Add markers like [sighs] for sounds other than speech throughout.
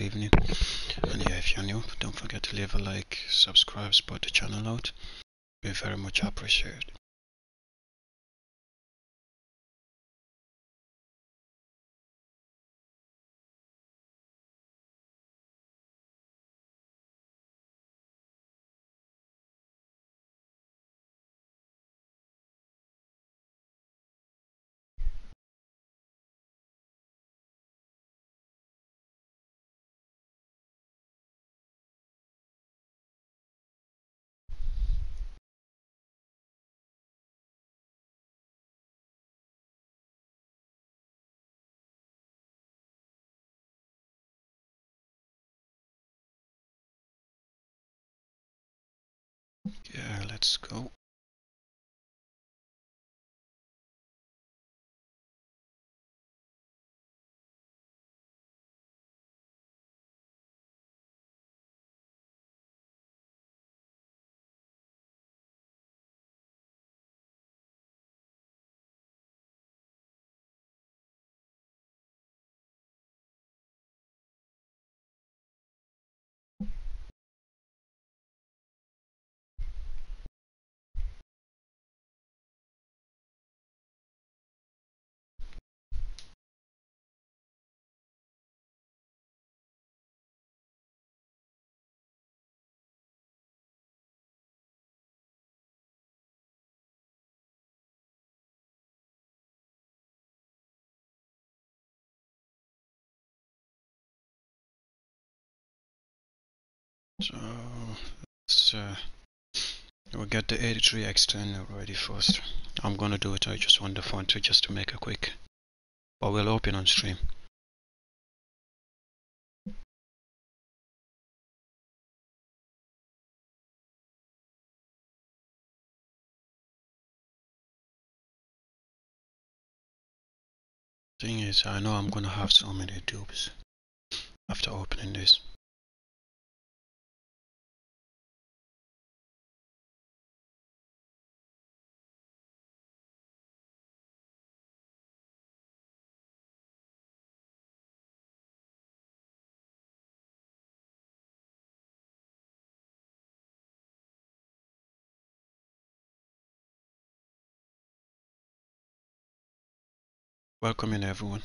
evening. And yeah, if you're new, don't forget to leave a like, subscribe, support the channel out. We very much appreciate it. Let's go. So let's uh, we'll get the 83 external ready first. I'm gonna do it. I just want the phone to just to make a quick. But we'll open on stream. Thing is, I know I'm gonna have so many dupes after opening this. Welcome in everyone.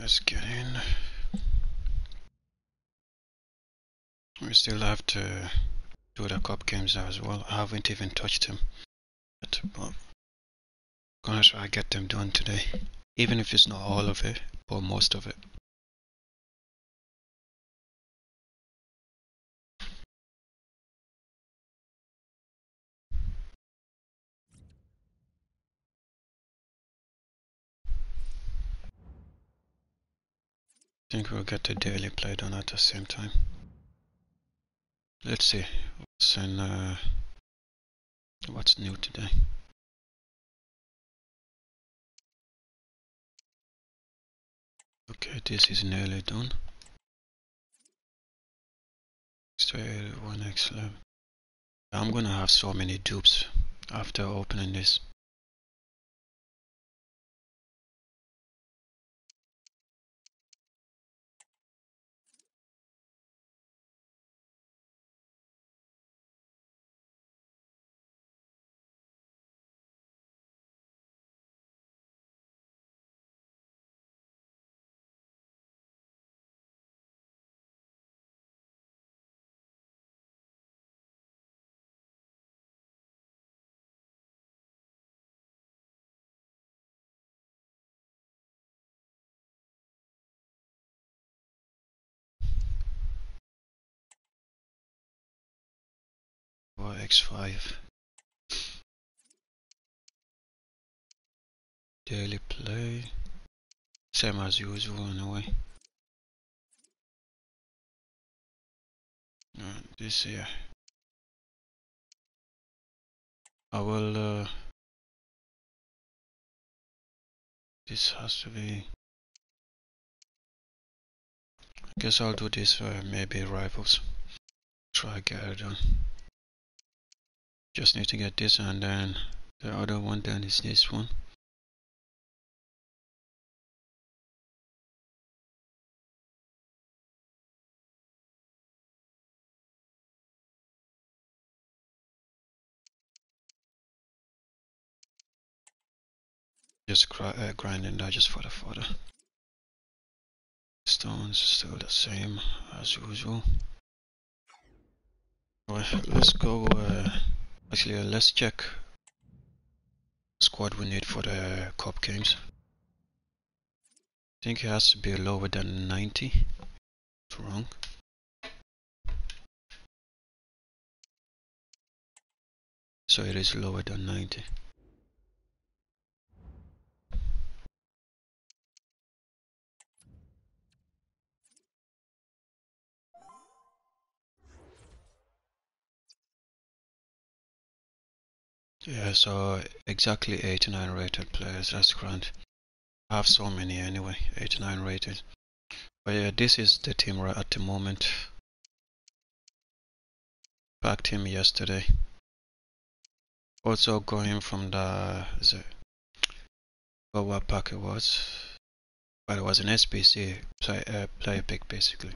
Let's get in. We still have to do the cup games as well. I haven't even touched them yet, but gonna try to get them done today. Even if it's not all of it, but most of it. Think we'll get the daily play done at the same time. Let's see what's in uh, what's new today. Okay, this is nearly done. Straight one X level. I'm gonna have so many dupes after opening this. X5. Daily play. Same as usual anyway. Uh, this here. I will uh, this has to be I guess I'll do this for maybe rivals try get it done just need to get this and then the other one then is this one. Just uh, grinding that just for the fodder. Stones still the same as usual. Right let's go uh, actually uh, let's check squad we need for the cup games. I think it has to be lower than 90 it's wrong. So it is lower than 90 Yeah, so exactly 89 rated players, that's grand. I have so many anyway, 89 rated. But yeah, this is the team right at the moment. Packed him yesterday. Also going from the, it, what pack it was. But it was an SBC play, uh, player pick basically.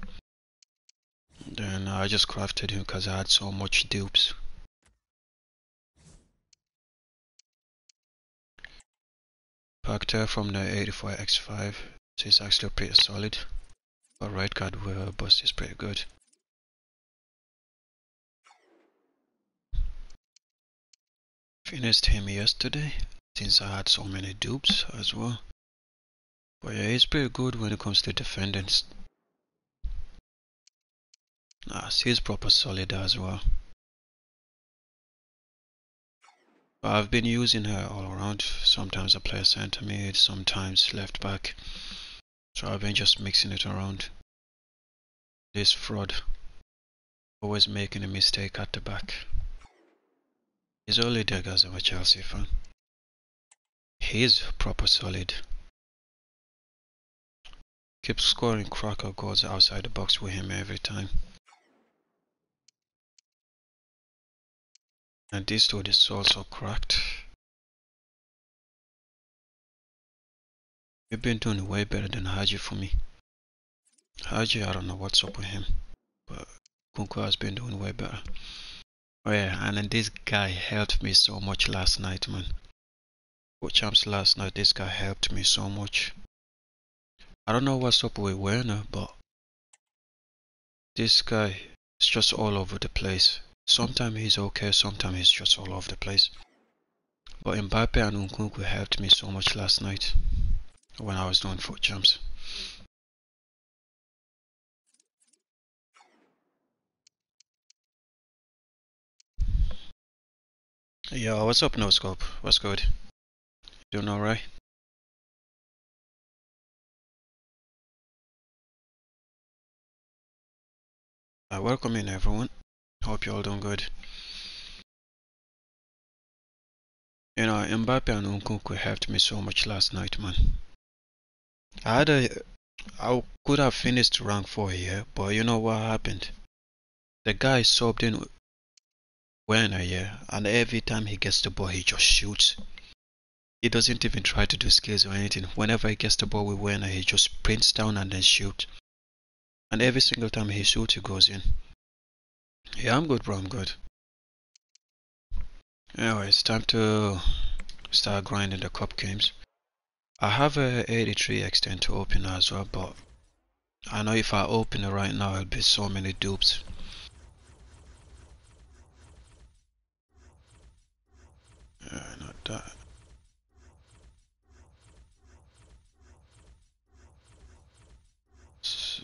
Then I just crafted him because I had so much dupes. Factor from the 84x5 so it's actually pretty solid. But right guard uh, bust is pretty good. Finished him yesterday since I had so many dupes as well. But yeah he's pretty good when it comes to defendants. Nah, he's proper solid as well I've been using her all around. Sometimes I play center mid, sometimes left back. So I've been just mixing it around. This fraud. Always making a mistake at the back. He's only because I'm a Chelsea fan. He's proper solid. Keeps scoring cracker goals outside the box with him every time. And this dude is also cracked. You've been doing way better than Hagi for me. Hagi, I don't know what's up with him. But Kunku has been doing way better. Oh yeah, and then this guy helped me so much last night, man. What champs last night, this guy helped me so much. I don't know what's up with Werner, but this guy is just all over the place. Sometimes he's okay, sometimes he's just all over the place. But Mbappe and Nkunku helped me so much last night when I was doing FUT Champs. Yo, what's up, No Scope? What's good? Doing alright? Uh, welcome in, everyone. Hope you're all doing good. You know, Mbappe and Nkunku helped me so much last night, man. I had a, I could have finished rank 4 here, but you know what happened? The guy subbed in Werner here, and every time he gets the ball, he just shoots. He doesn't even try to do skills or anything. Whenever he gets the ball with Werner, he just sprints down and then shoots. And every single time he shoots, he goes in. Yeah, I'm good, bro. I'm good. Anyway, it's time to start grinding the cup games. I have a 83 extend to open as well, but I know if I open it right now, it'll be so many dupes. Yeah, not that.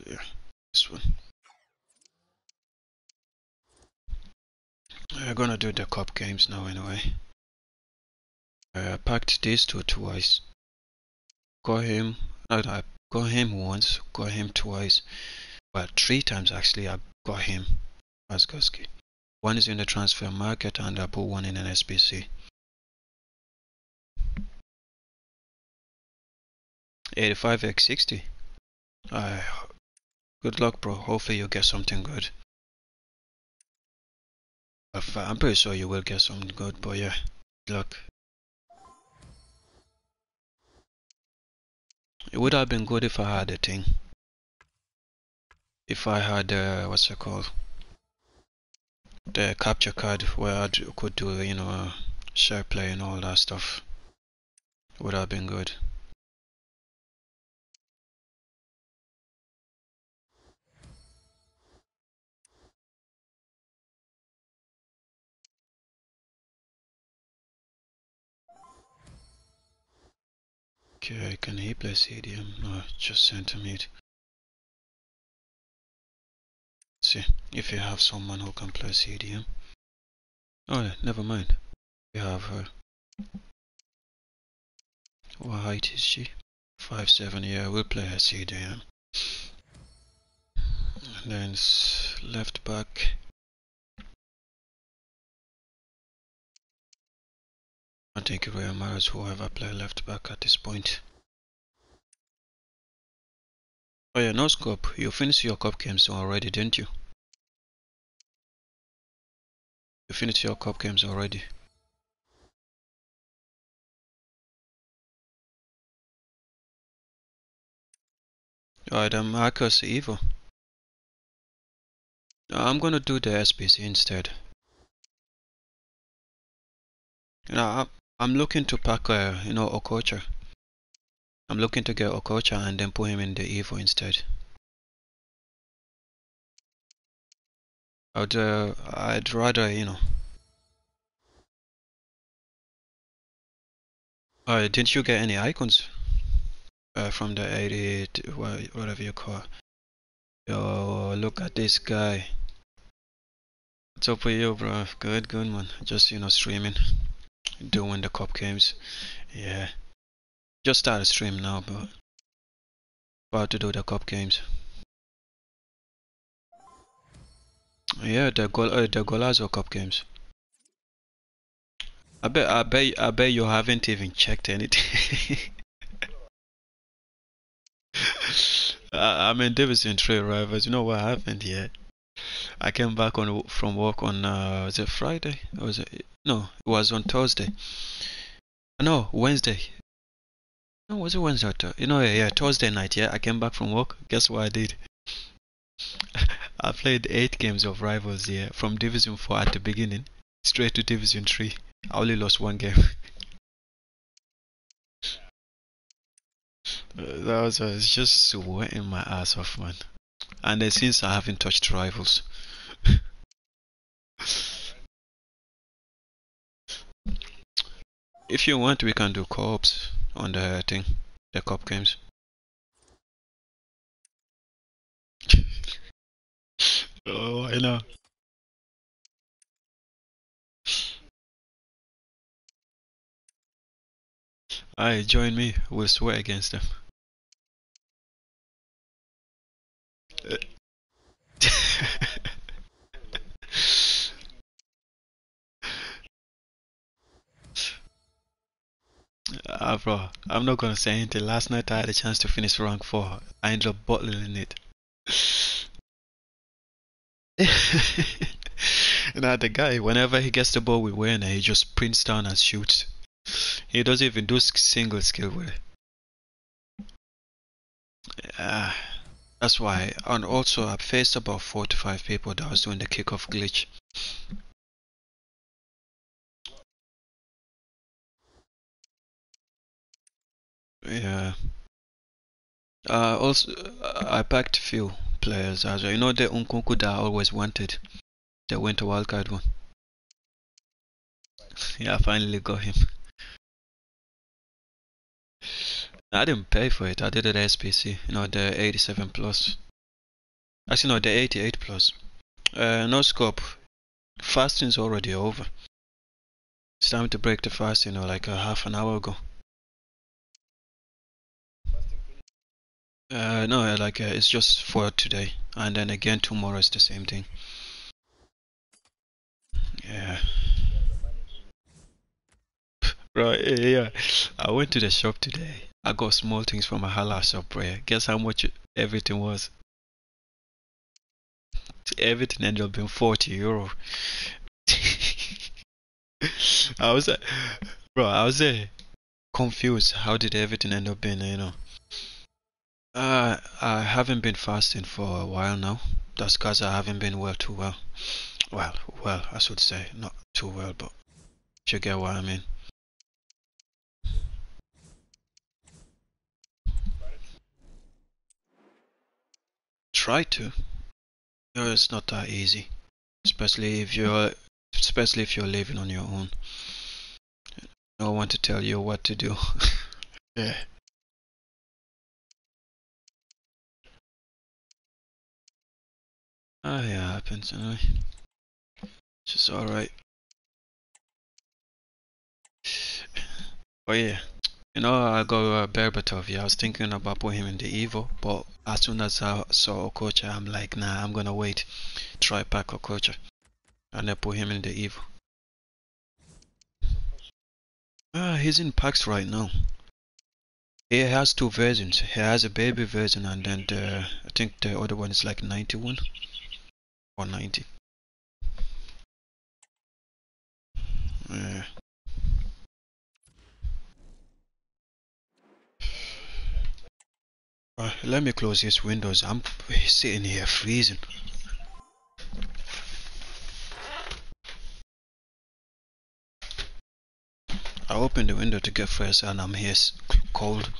Yeah, this one. Gonna do the cup games now anyway. Uh, I packed these two twice. Got him. I got him once. Got him twice. Well, three times actually. I got him. Asgoski. One is in the transfer market, and I put one in an SBC. 85x60. Uh, good luck, bro. Hopefully, you get something good. I'm pretty sure you will get something good, but yeah, good luck. It would have been good if I had a thing. If I had, uh, what's it called? The capture card where I could do, you know, share play and all that stuff. Would have been good. Okay, can he play CDM? No, just centimeter. see if you have someone who can play CDM. Oh, never mind. We have her. What height is she? Five seven. Yeah, we'll play her CDM. And then left back. I think it really matters whoever play left back at this point. Oh yeah, no scope. You finished your cup games already, didn't you? You finished your cup games already. Alright, I'm Marcus Evo. I'm gonna do the SBC instead. You know, I'm looking to pack, uh, you know, Okocha. I'm looking to get Okocha and then put him in the Evo instead. I'd, uh, I'd rather, you know. Uh, didn't you get any icons? Uh, from the 80, whatever you call. Yo, look at this guy. What's up with you, bro? Good, good, man. Just, you know, streaming doing the cup games. Yeah. Just started stream now, but about to do the cup games. Yeah, the Gol uh, the Golazo Cup games. I bet I bet I bet you haven't even checked anything. [laughs] I, I'm in Three, right? But you know what happened yet? I came back on from work on uh, was it Friday? Or was it no? It was on Thursday. No, Wednesday. No, was it Wednesday? you know, yeah, yeah, Thursday night. Yeah, I came back from work. Guess what I did? [laughs] I played eight games of rivals. Yeah, from Division Four at the beginning, straight to Division Three. I only lost one game. [laughs] that was, was just sweating my ass off, man. And then since I haven't touched rivals. [laughs] if you want, we can do co-ops on the thing, the cup games. [laughs] oh, I know. I join me. We'll swear against them. Uh, [laughs] bro, I'm not gonna say anything. Last night I had a chance to finish rank 4. I ended up bottling it. [laughs] now the guy, whenever he gets the ball with Werner, he just prints down and shoots. He doesn't even do single skill with it. Uh, that's why. And also, I faced about four to five people that was doing the kickoff glitch. Yeah. Uh, also, I packed a few players as well. You know the Nkunku that I always wanted? The winter wildcard one. [laughs] yeah, I finally got him. I didn't pay for it. I did it SBC. You know, the 87 plus. Actually, no, the 88 plus. Uh, no scope. Fasting's already over. It's time to break the fast, you know, like a half an hour ago. Uh, no, uh, like uh, it's just for today, and then again tomorrow is the same thing. Yeah. Right, yeah. I went to the shop today. I got small things from a halal shop, bro. Guess how much everything was? Everything ended up being 40 euro. [laughs] I was, uh, bro, I was uh, confused. How did everything end up being, you know? Uh, I haven't been fasting for a while now. That's because I haven't been well too well. Well, well, I should say, not too well, but you get what I mean. Try to. No, it's not that easy, especially if you're, especially if you're living on your own. No one to tell you what to do. [laughs] yeah. Ah, yeah, happens anyway. It's just alright. [sighs] Oh yeah, you know I got uh, Berbatov. Yeah, I was thinking about putting him in the Evo, but as soon as I saw Okocha, I'm like, nah, I'm gonna wait, try pack Okocha, and then put him in the Evo. Uh, he's in packs right now. He has two versions. He has a baby version, and then the, I think the other one is like 91 or 90. Yeah. Uh, let me close these windows. I'm sitting here freezing. I opened the window to get fresh and I'm here cold.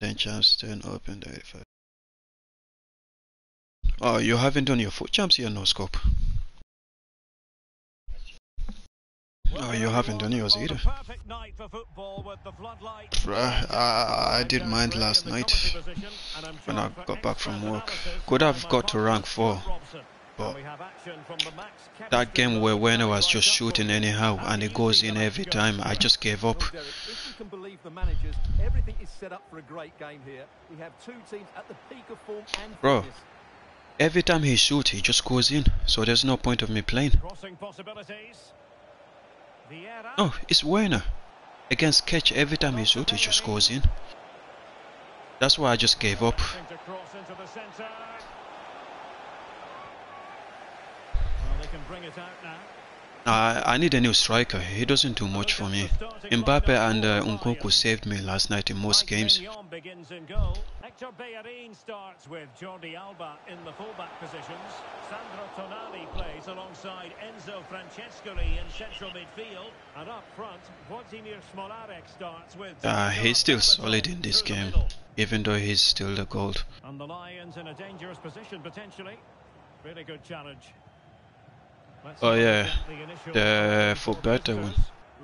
Then chance turn open the 85. Oh, you haven't done your FUT champs yet, no scope. Oh, you haven't done yours either. I, I did mine last night when I got back from work. Could have got to rank 4, but that game where Werner was just shooting anyhow and it goes in every time, I just gave up. Bro, Every time he shoots, he just goes in, so there's no point of me playing. Oh, it's Werner. Against Catch, every time he shoots, he just goes in. That's why I just gave up. I, I need a new striker. He doesn't do much for me. Mbappe and uh, Nkunku saved me last night in most games. Hector Bellerin starts with Jordi Alba in the fullback positions. Sandro Tonali plays alongside Enzo Francescoli in central midfield. And up front, Włodzimierz Smolarek starts with... Uh, he's still solid in this game, even though he's still the gold. And the Lions in a dangerous position potentially. Really good challenge. Oh yeah, the for better one.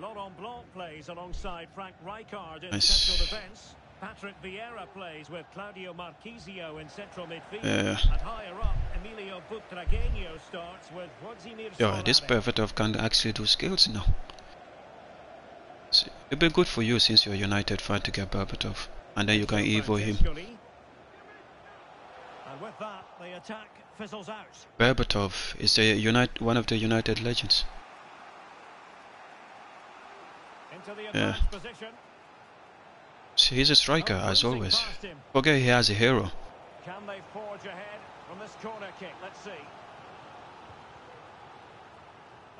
Laurent Blanc plays alongside Frank Rijkaard in nice. central defence. Patrick Vieira plays with Claudio Marchisio in central midfield. Yeah. And higher up, Emilio Butragueño starts with Włodzimierz Yeah, this Berbatov can actually do skills now. it'd be good for you since you're United fan to get Berbatov. And then you can evo him. And with that, the attack. Berbatov is a United, one of the United legends. yeah. Position. He's a striker, as always. Okay, he has a hero. Can they forge ahead from this corner kick? Let's see.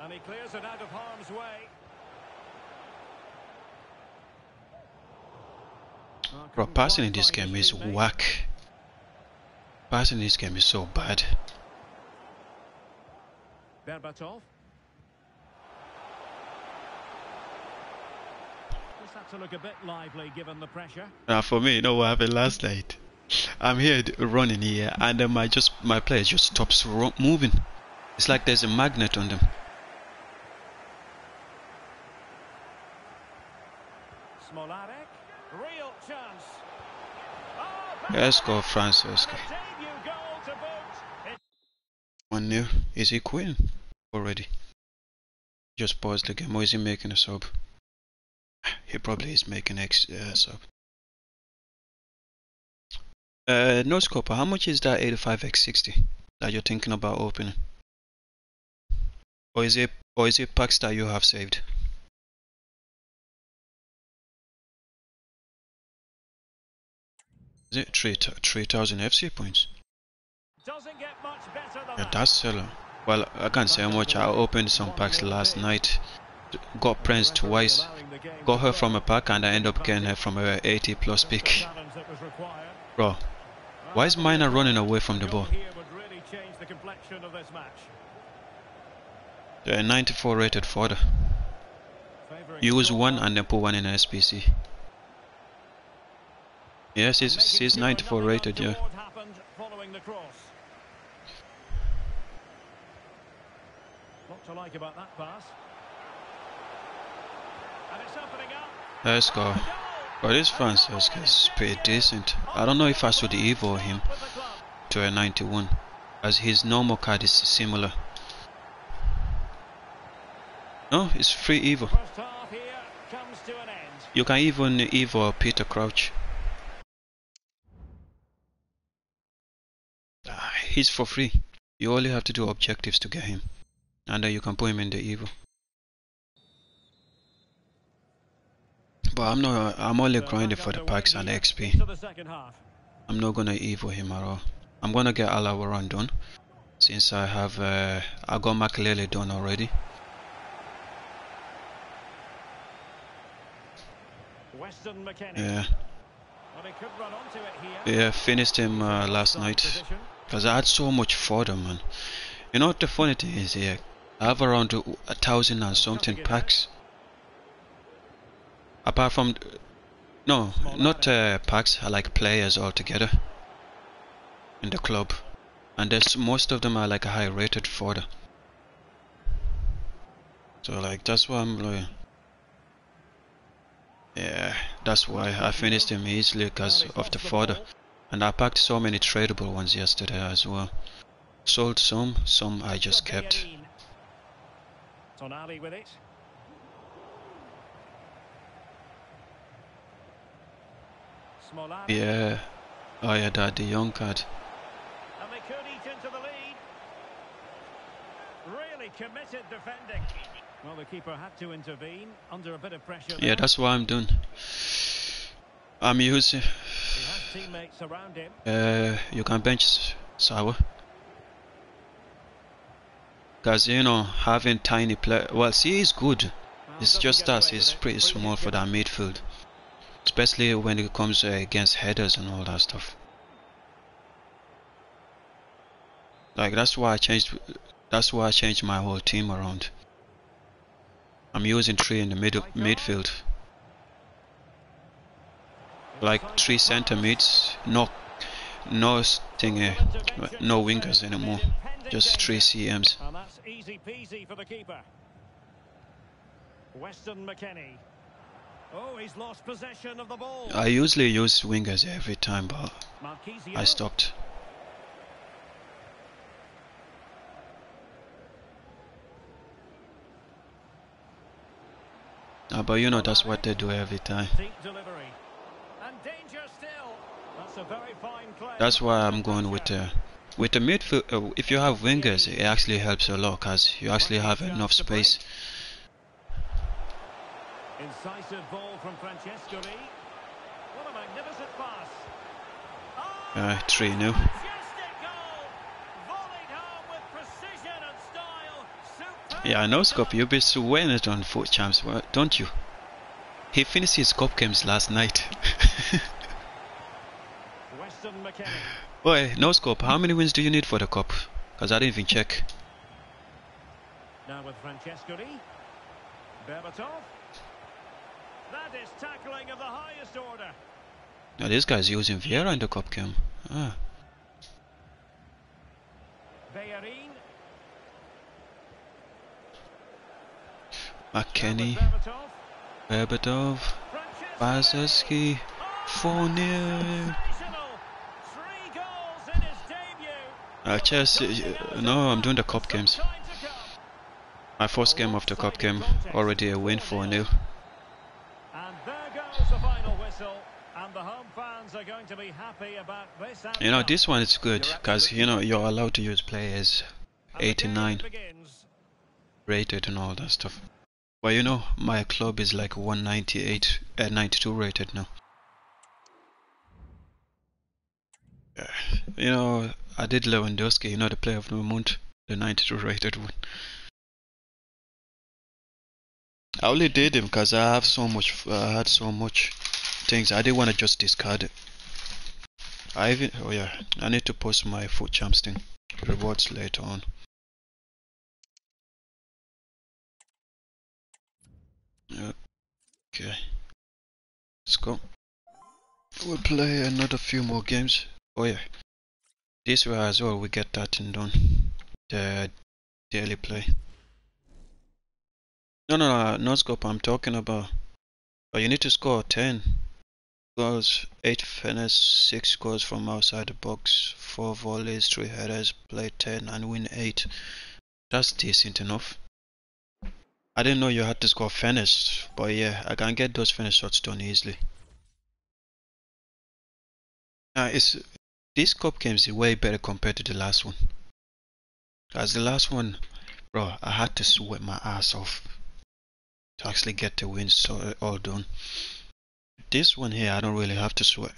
And he clears it out of harm's way. Bro, passing in this game is whack. Passing in this game is so bad. Berbatov. to look a bit lively given the pressure. Uh, for me, you know what happened last night? I'm here running here, and then my just my players just stops moving. It's like there's a magnet on them. Smolarek, real chance. Oh, Let's go, Francesco. New. Is he quitting already? Just pause the game. Or is he making a sub? He probably is making X uh, sub. Uh, no scoper. How much is that 85x60 that you're thinking about opening? Or is it or is it packs that you have saved? Is it three three thousand FC points? Yeah, that's seller. Well, I can't say how much. I opened some packs last night. Got Prince twice. Got her from a pack and I end up getting her from a 80 plus pick. Bro, why is Miner running away from the ball? The 94 rated fodder. Use one and then put one in SBC. Yes, he's, he's 94 rated, yeah. What to like about that pass? Let's go. But this Francesco is pretty decent. I don't know if I should evo him to a 91 as his normal card is similar. No, it's free evo. You can even evo Peter Crouch. Ah, he's for free. You only have to do objectives to get him. And then you can put him in the evo. But I'm not. I'm only grinding for the packs and the XP. I'm not gonna evo him at all. I'm gonna get Al-Owairan done since I have. Uh, I got Makélélé done already. Yeah. Yeah, finished him uh, last night because I had so much fodder, man. You know what the funny thing is here? I have around a thousand and something packs. apart from no not uh, packs I like players altogether in the club. And there's most of them are like a high rated fodder. So like that's why I'm like yeah that's why I finished him easily because of the fodder. and I packed so many tradable ones yesterday as well. Sold some some I just kept Tonali with it Yeah. Oh yeah, that the young card. And they could eat into the lead. Really committed defending. Well, the keeper had to intervene under a bit of pressure. Yeah, that's what I'm doing. I'm using. Uh, you can bench Sawa. Because, you know, having tiny play. Well, see, he's good. It's just us, he's pretty small for that midfield especially when it comes uh, against headers and all that stuff. Like that's why I changed that's why I changed my whole team around. I'm using three in the middle midfield. Like three center mids. No no thing no wingers anymore. Just three CMs Weston McKennie Oh, he's lost possession of the ball. I usually use wingers every time, but Marchisio. I stopped. Uh, but you know that's what they do every time. That's why I'm going with the with the midfield. Uh, if you have wingers, it actually helps a lot because you actually have enough space Incisive ball from Francescoli. What a magnificent pass. Oh, uh, 3 0. Yeah, I know, Scop. You'll be sweating it on FUT Champs, don't you? He finished his cup games last night. [laughs] Boy, no scope. How many wins do you need for the cup? Because I didn't even check. Now with Francescoli, Berbatov. That is tackling of the highest order. Now this guy's using Vieira in the cup cam. Ah. Bellerin. McKennie. Berbatov. Bazeski. 4 0. Uh, Chelsea, uh, no, I'm doing the cup games. My first game of the cup game, already a win for new. And there goes the final whistle. And the home fans are going to be happy about this. You know, this one is good because you know you're allowed to use players And the game 89 rated and all that stuff. Well, you know, my club is like 198, uh, 92 rated now. Uh, you know, I did Lewandowski, you know, the player of the month, the 92 rated one. I only did him because I have so much, I had so much things. I didn't want to just discard it. I even, oh yeah, I need to post my FUT champs thing rewards later on. Okay, let's go. We'll play another few more games. Oh yeah, this way as well we get that thing done. The daily play. No, no, no, no scope. I'm talking about. Oh, you need to score 10 goals, 8 finishes, 6 goals from outside the box, 4 volleys, 3 headers, play 10 and win 8. That's decent enough. I didn't know you had to score finish, but yeah, I can get those finish shots done easily. Uh, it's this cup games is way better compared to the last one. As the last one, bro, I had to sweat my ass off to actually get the wins so uh, all done. This one here, I don't really have to sweat.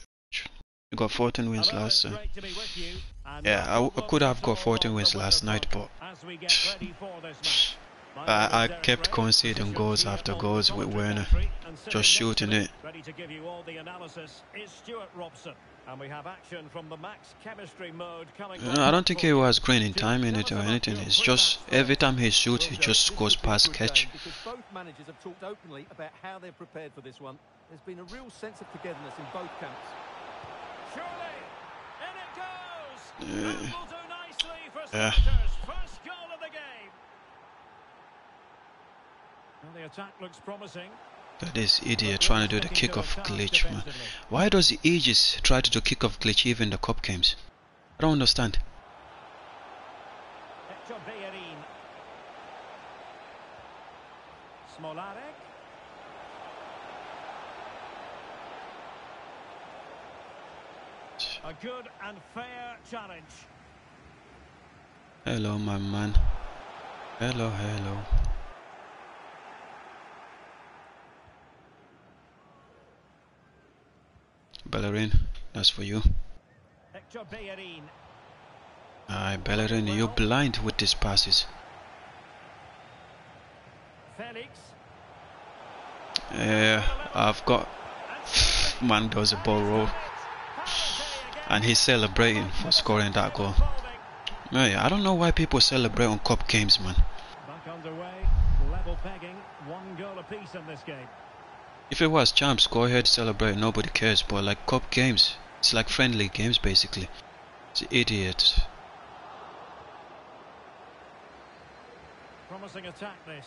We got 14 wins Hello, last time. Uh, great to be with you. And Yeah, I, I could have got 14 wins last night, but as we get ready for this match. My name I, I uh, kept conceding goals after goals with Werner. gantry, and sitting Just shooting it. Ready to give you all the analysis is Stuart Robson. And we have action from the max chemistry mode coming uh, I don't think he was green in time in it or anything. It's just every time he shoots, he just goes past catch. Because both managers have talked openly about how they're prepared for this one. There's been a real sense of togetherness in both camps. Surely, in it goes. Yeah. That will do nicely for Yeah. Senators. First goal of the game. Well, the attack looks promising. Look at this idiot trying to do the kickoff glitch, man. Why does the Aegis try to do kickoff glitch even the cup games? I don't understand. Smolarek. A good and fair challenge. Hello, my man. Hello, hello. Bellerin, that's for you. Aye, Bellerin, you're blind with these passes. Felix. Yeah, I've got [sighs] man does a ball roll and he's celebrating for scoring that goal. Yeah, I don't know why people celebrate on cup games, man. Back underway, level pegging, one goal apiece in this game. If it was champs, go ahead celebrate. Nobody cares. But like cup games, it's like friendly games basically. It's idiots. Promising attack this.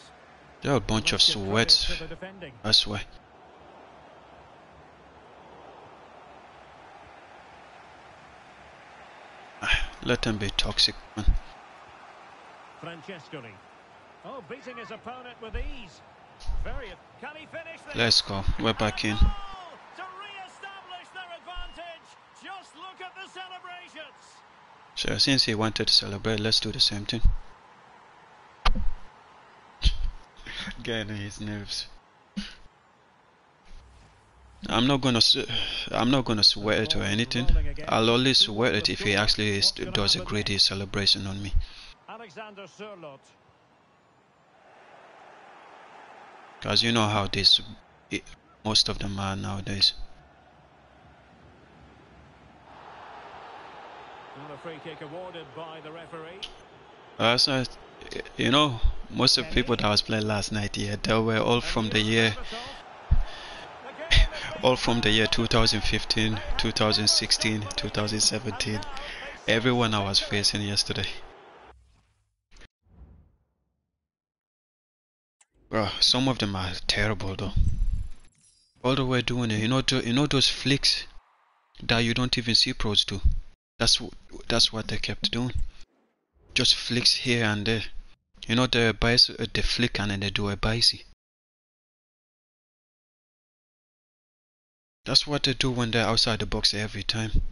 They're a bunch of Let's sweats. to the defending. That's why. Ah, Let them be toxic, man. Francescoli. Oh, beating his opponent with ease. Very. Can he finish this? Let's go. We're back in. Goal To re-establish their advantage. Just look at the celebrations. So since he wanted to celebrate, let's do the same thing. [laughs] Getting his nerves. I'm not gonna, I'm not gonna sweat it or anything. I'll only sweat it if he actually does a greedy celebration on me. Alexander Sörloth. Cause you know how this, i most of them are nowadays. And a free kick awarded by the referee. Uh, so, you know, most of the people that was playing last night, yeah, they were all from the year, [laughs] all from the year 2015, 2016, 2017. Everyone I was facing yesterday. Bro, some of them are terrible though. All the way doing it, you know, you know those flicks that you don't even see pros do. That's that's what they kept doing. Just flicks here and there. You know the bias, uh, they flick and then they do a bicy. That's what they do when they're outside the box every time.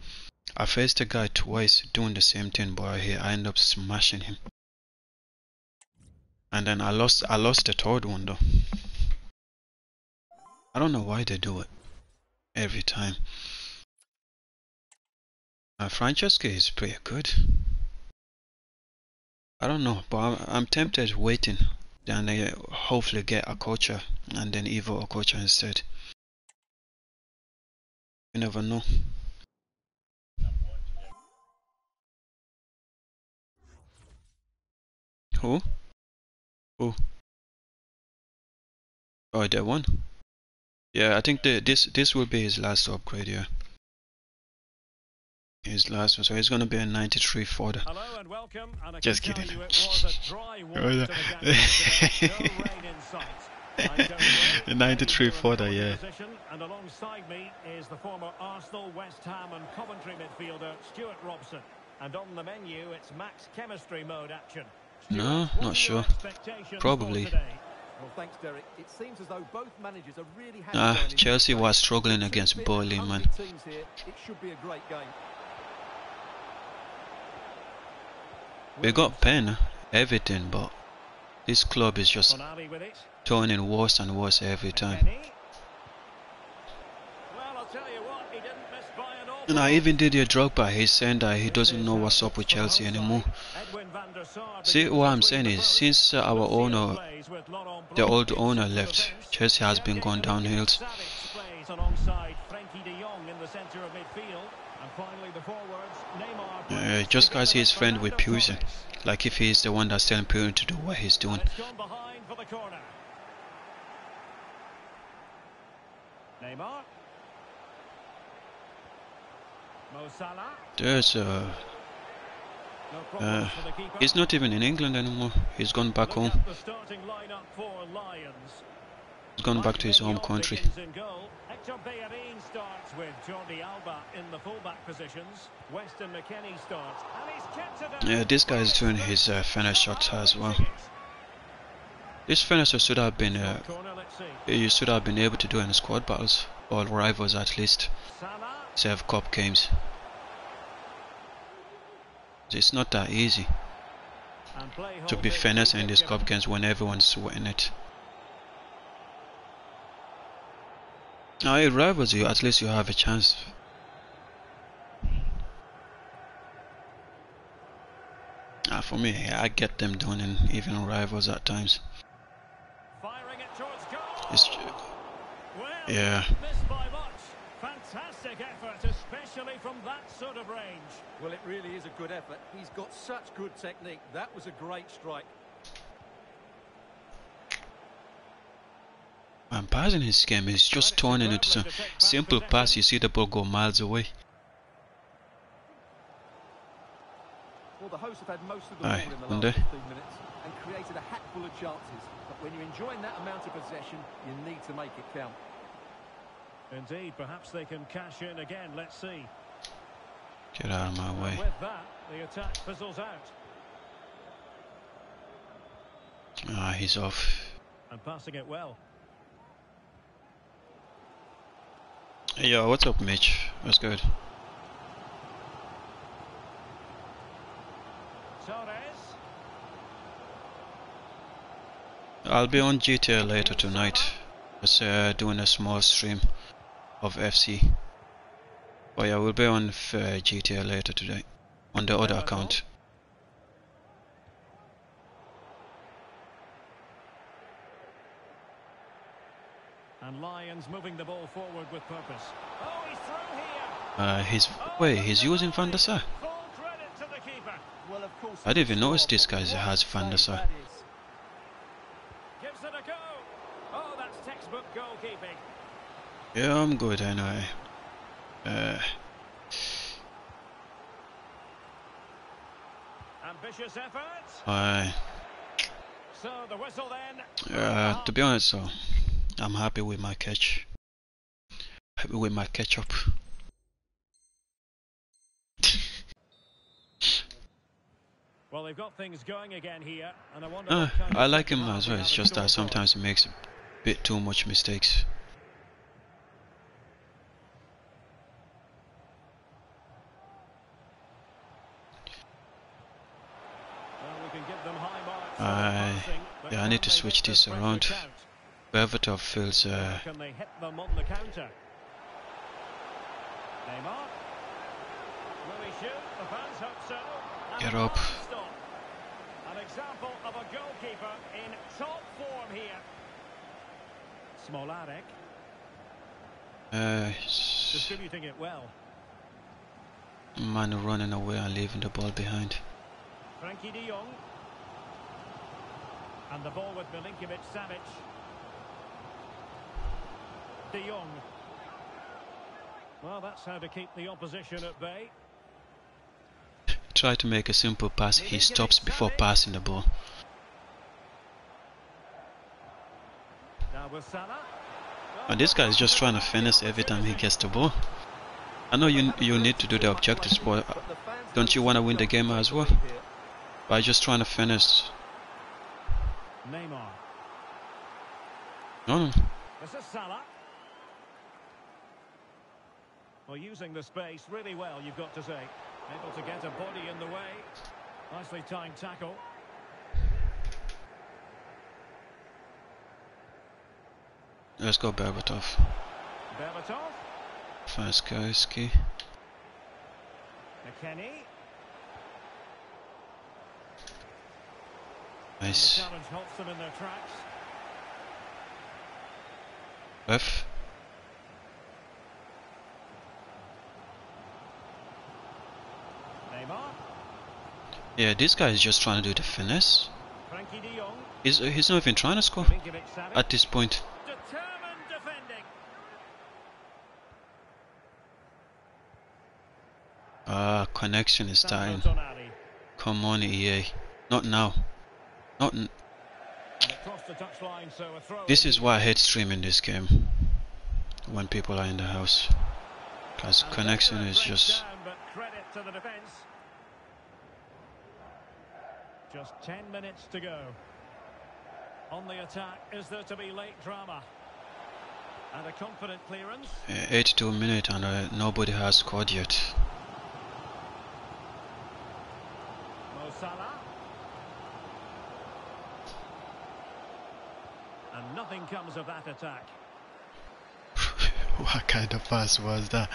I faced a guy twice doing the same thing, but I, I end up smashing him. And then I lost I lost the third one though. I don't know why they do it every time. Uh, Francesca is pretty good. I don't know, but I'm, I'm tempted waiting. Then I hopefully get a coacher and then Evo a coacher instead. You never know. Who? Who? Oh, that one? Yeah, I think the, this this will be his last upgrade, yeah. His last one, so he's gonna be a 93 Ford. Hello and welcome. And Just kidding. tell you it was a dry [laughs] walk Oh, to yeah. the. [laughs] No rain in sight. I'm Derek Ray, The 93 here Fodder, yeah. And alongside me is the former Arsenal, West Ham and Coventry midfielder Stuart Robson. And on the menu, it's max chemistry mode action. No, not sure. Probably. Ah, Chelsea was struggling against Burnley, man. We got pen, everything, but this club is just turning worse and worse every time. By And I even did a Drogba, he's saying that he doesn't know what's up with Chelsea anymore. Edwin van der Sar See, what I'm saying is, since uh, our owner, plays with Laurent the old owner left. Chelsea has been going downhill. Savic plays alongside Frenkie de Jong in the centre of midfield. And finally the forwards, Neymar Uh, just together cause he's friend with Putin. Like if he's the one that's telling Putin to do what he's doing. And it's gone behind for the corner. Neymar. There's uh, problems uh, for the keeper. he's not even in England anymore. He's gone back home. at the starting lineup for Lions. He's gone back to his home country. begins in goal. Hector Bellerin starts with Jordi Alba in the fullback positions. Weston McKennie starts, and he's kept it out. Yeah, this guy is doing his uh, finish shot as well. This finisher should have been uh, Corner, let's see. you should have been able to do in squad battles or rivals at least. Save cup games. It's not that easy to be fairness in these cup games when everyone's sweating it. Now it rivals you, at least you have a chance. Ah, for me, I get them doing in even rivals at times. Firing it towards goal. It's, yeah. missed by much. Fantastic effort, especially from that sort of range. Well, it really is a good effort. He's got such good technique. That was a great strike. I'm passing his game, he's just turning it to simple pass, you see the ball go miles away. Well, the hosts have had most of the Aye, ball in the one last 15 minutes and created a hatful of chances. But when you're enjoying that amount of possession, you need to make it count. Indeed, perhaps they can cash in again. Let's see. Get out of my way. With that, the attack fizzles out. Ah, he's off. And passing it well. Hey, yo, what's up, Mitch? What's good? Torres. I'll be on GTA later tonight. Just uh, doing a small stream of FC. But yeah, we'll be on uh, GTA later today. On the other account. And Lions moving the ball forward with purpose. Oh, he's through here. Uh, he's wait, he's using Van der Sar. Full credit to the keeper. Well, of course. I didn't even notice this but guy has a Van der Sar. Gives it a go. Oh, that's textbook goalkeeping. Yeah, I'm good anyway. Uh, Ambitious effort. I, So the whistle then. uh, to be honest, so I'm happy with my catch. Happy with my catch up. [laughs] Well, they've got things going again here, and I wonder. Uh, what kind of I like him as well. It's just that store for us. sometimes he makes a bit too much mistakes. Well, we can give them high marks for I- passing, but yeah, I need to switch this around. Berbatov feels uh, Can they hit them on the counter? Neymar. Will he shoot? The fans hope so. Get up. An example of a goalkeeper in top form here. Smolarek uh, distributing it well. man running away and leaving the ball behind. Frenkie de Jong. And the ball with Milinkovic Savic. De Jong. Well, that's how to keep the opposition at bay. Try to make a simple pass. He stops before passing the ball. Now with Salah. And this guy is just trying to finish every time he gets the ball. I know you you need to do the objectives, but don't you want to win the game as well? by just trying to finish. Neymar. No, no. This is Salah. Well, using the space really well, you've got to say. Able to get a body in the way. Nicely timed tackle. Let's go Berbatov. Berbatov. Faskowski. McKennie. And the Nice. challenge halts them in their tracks. Ref. Neymar. Yeah, this guy is just trying to do the finesse. De Jong. He's, he's not even trying to score at this point. Ah, connection is dying. Come on, EA. Not now. Not. N- And across the touchline, so a throw. this is why I hate streaming this game. When people are in the house. Because connection is just. down. Just 10 minutes to go. On the attack, is there to be late drama? And a confident clearance. Uh, 82 minutes and uh, nobody has scored yet. Mo Salah. And nothing comes of that attack. [laughs] what kind of pass was that?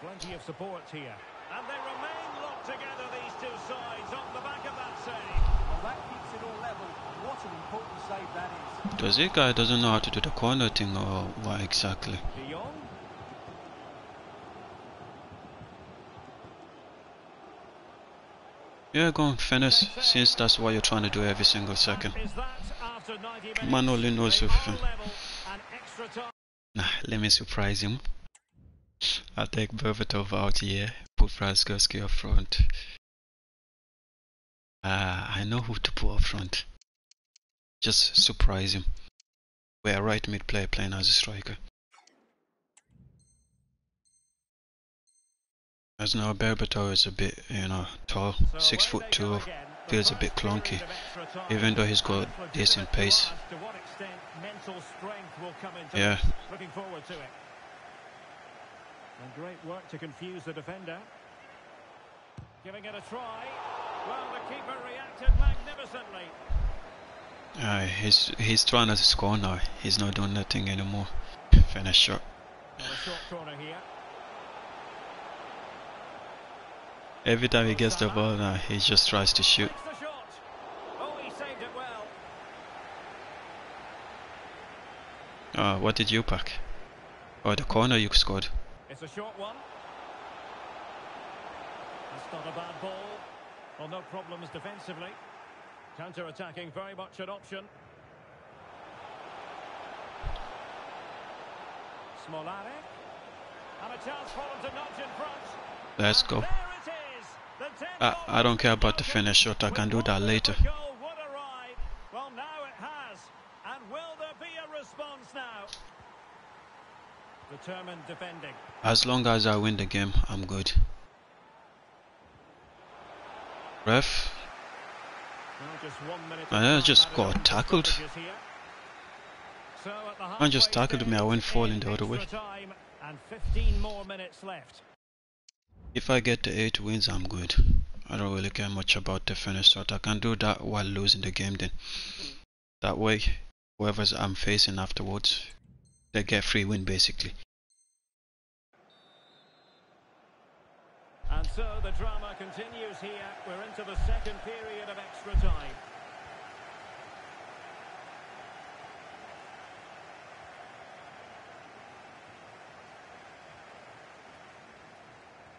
Plenty of support here. And they remain locked together, these two sides, on the back of that save. Well, that keeps it all level. What an important save that is. Does this guy doesn't know how to do the corner thing or what exactly? De Jong. Yeah, go on, finish, since that's what you're trying to do every single second. Is that after 90 minutes? Man only knows if, uh, level and extra time. Nah, let me surprise him. I'll take Berbatov out here, put Fraskowski up front. Ah, I know who to put up front. Just surprise him. We're a right mid player playing as a striker. As now Berbatov is a bit, you know, tall, So six foot two, again. Feels a bit clunky, even though he's got decent pace. To what extent mental strength will come into Yeah. Looking forward to it. And great work to confuse the defender. Giving it a try. Well, the keeper reacted magnificently. Uh, he's he's trying to score now. He's not doing nothing anymore. Finish shot. And a short corner here. Every time he gets the ball now, he just tries to shoot. Oh, he saved it well. Uh, what did you pack? Oh, the corner you scored. It's a short one. That's not a bad ball. Well, no problems defensively. Counter-attacking, very much an option. Smolarek. And a chance for him to nudge in front. Let's go. There it is. The 10 I, I don't care about the finish shot. I can do that later. The goal would arrive. Well, now it has. And will there be a response now? Determined defending. As long as I win the game, I'm good. Ref, Well, just one minute. I just got added on to tackled. stoppages here. So at the Man just tackled me, I went falling in the other way. If I get the 8 wins, I'm good. I don't really care much about the finish start. I can do that while losing the game then. That way, whoever I'm facing afterwards, they get free win basically. And so the drama continues here. We're into the second period of extra time.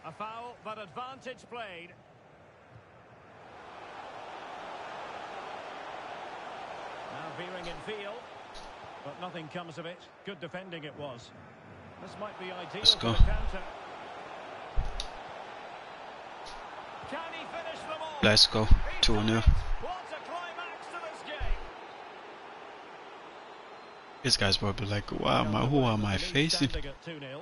A foul, but advantage played. Now veering in field, but nothing comes of it. Good defending it was. This might be ideal Let's for go. counter. Can he finish them all? Let's go. 2 done 0. What a climax to this game. This guy's probably like, wow, I, who am I facing? standing at 2-0.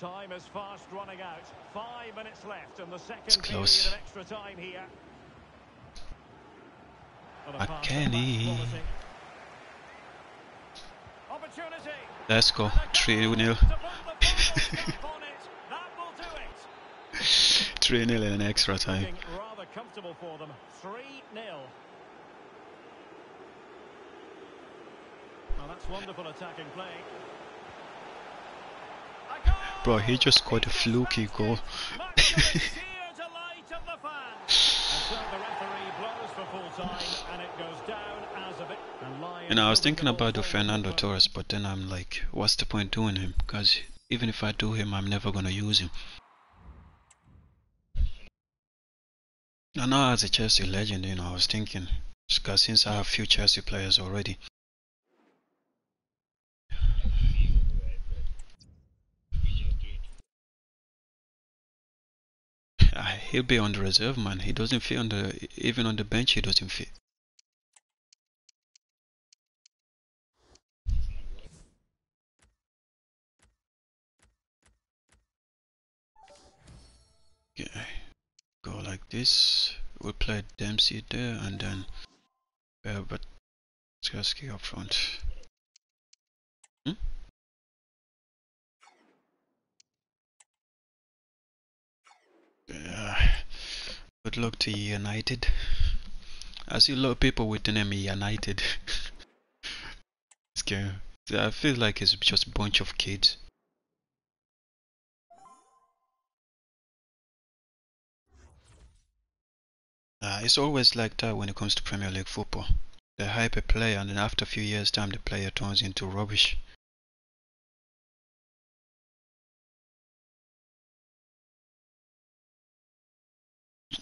Time is fast running out. Five minutes left in the second period close. of extra time here. Well, a pass McKennie. of match quality. Opportunity. Let's go. 3 0. To put the football stop [laughs] on it. That will do it. 3 0 in an extra time. Rather comfortable for them. 3 0. Well, that's wonderful attacking play. Bro, he just scored a fluky goal. And and. And I was thinking about the. Fernando Torres, but then I'm like, what's the point doing him? Because even if I do him, I'm never gonna use him. I know as a Chelsea legend, you know, I was thinking, because since I have few Chelsea players already, he'll be on the reserve, man. He doesn't fit on the even on the bench. He doesn't fit. Okay, go like this. We'll play Dempsey there and then uh, but Skarsky up front. Hmm? Yeah. Good luck to United. I see a lot of people with the name United. It's scary. I feel like it's just a bunch of kids. Uh, it's always like that when it comes to Premier League football. They hype a player and then after a few years time the player turns into rubbish.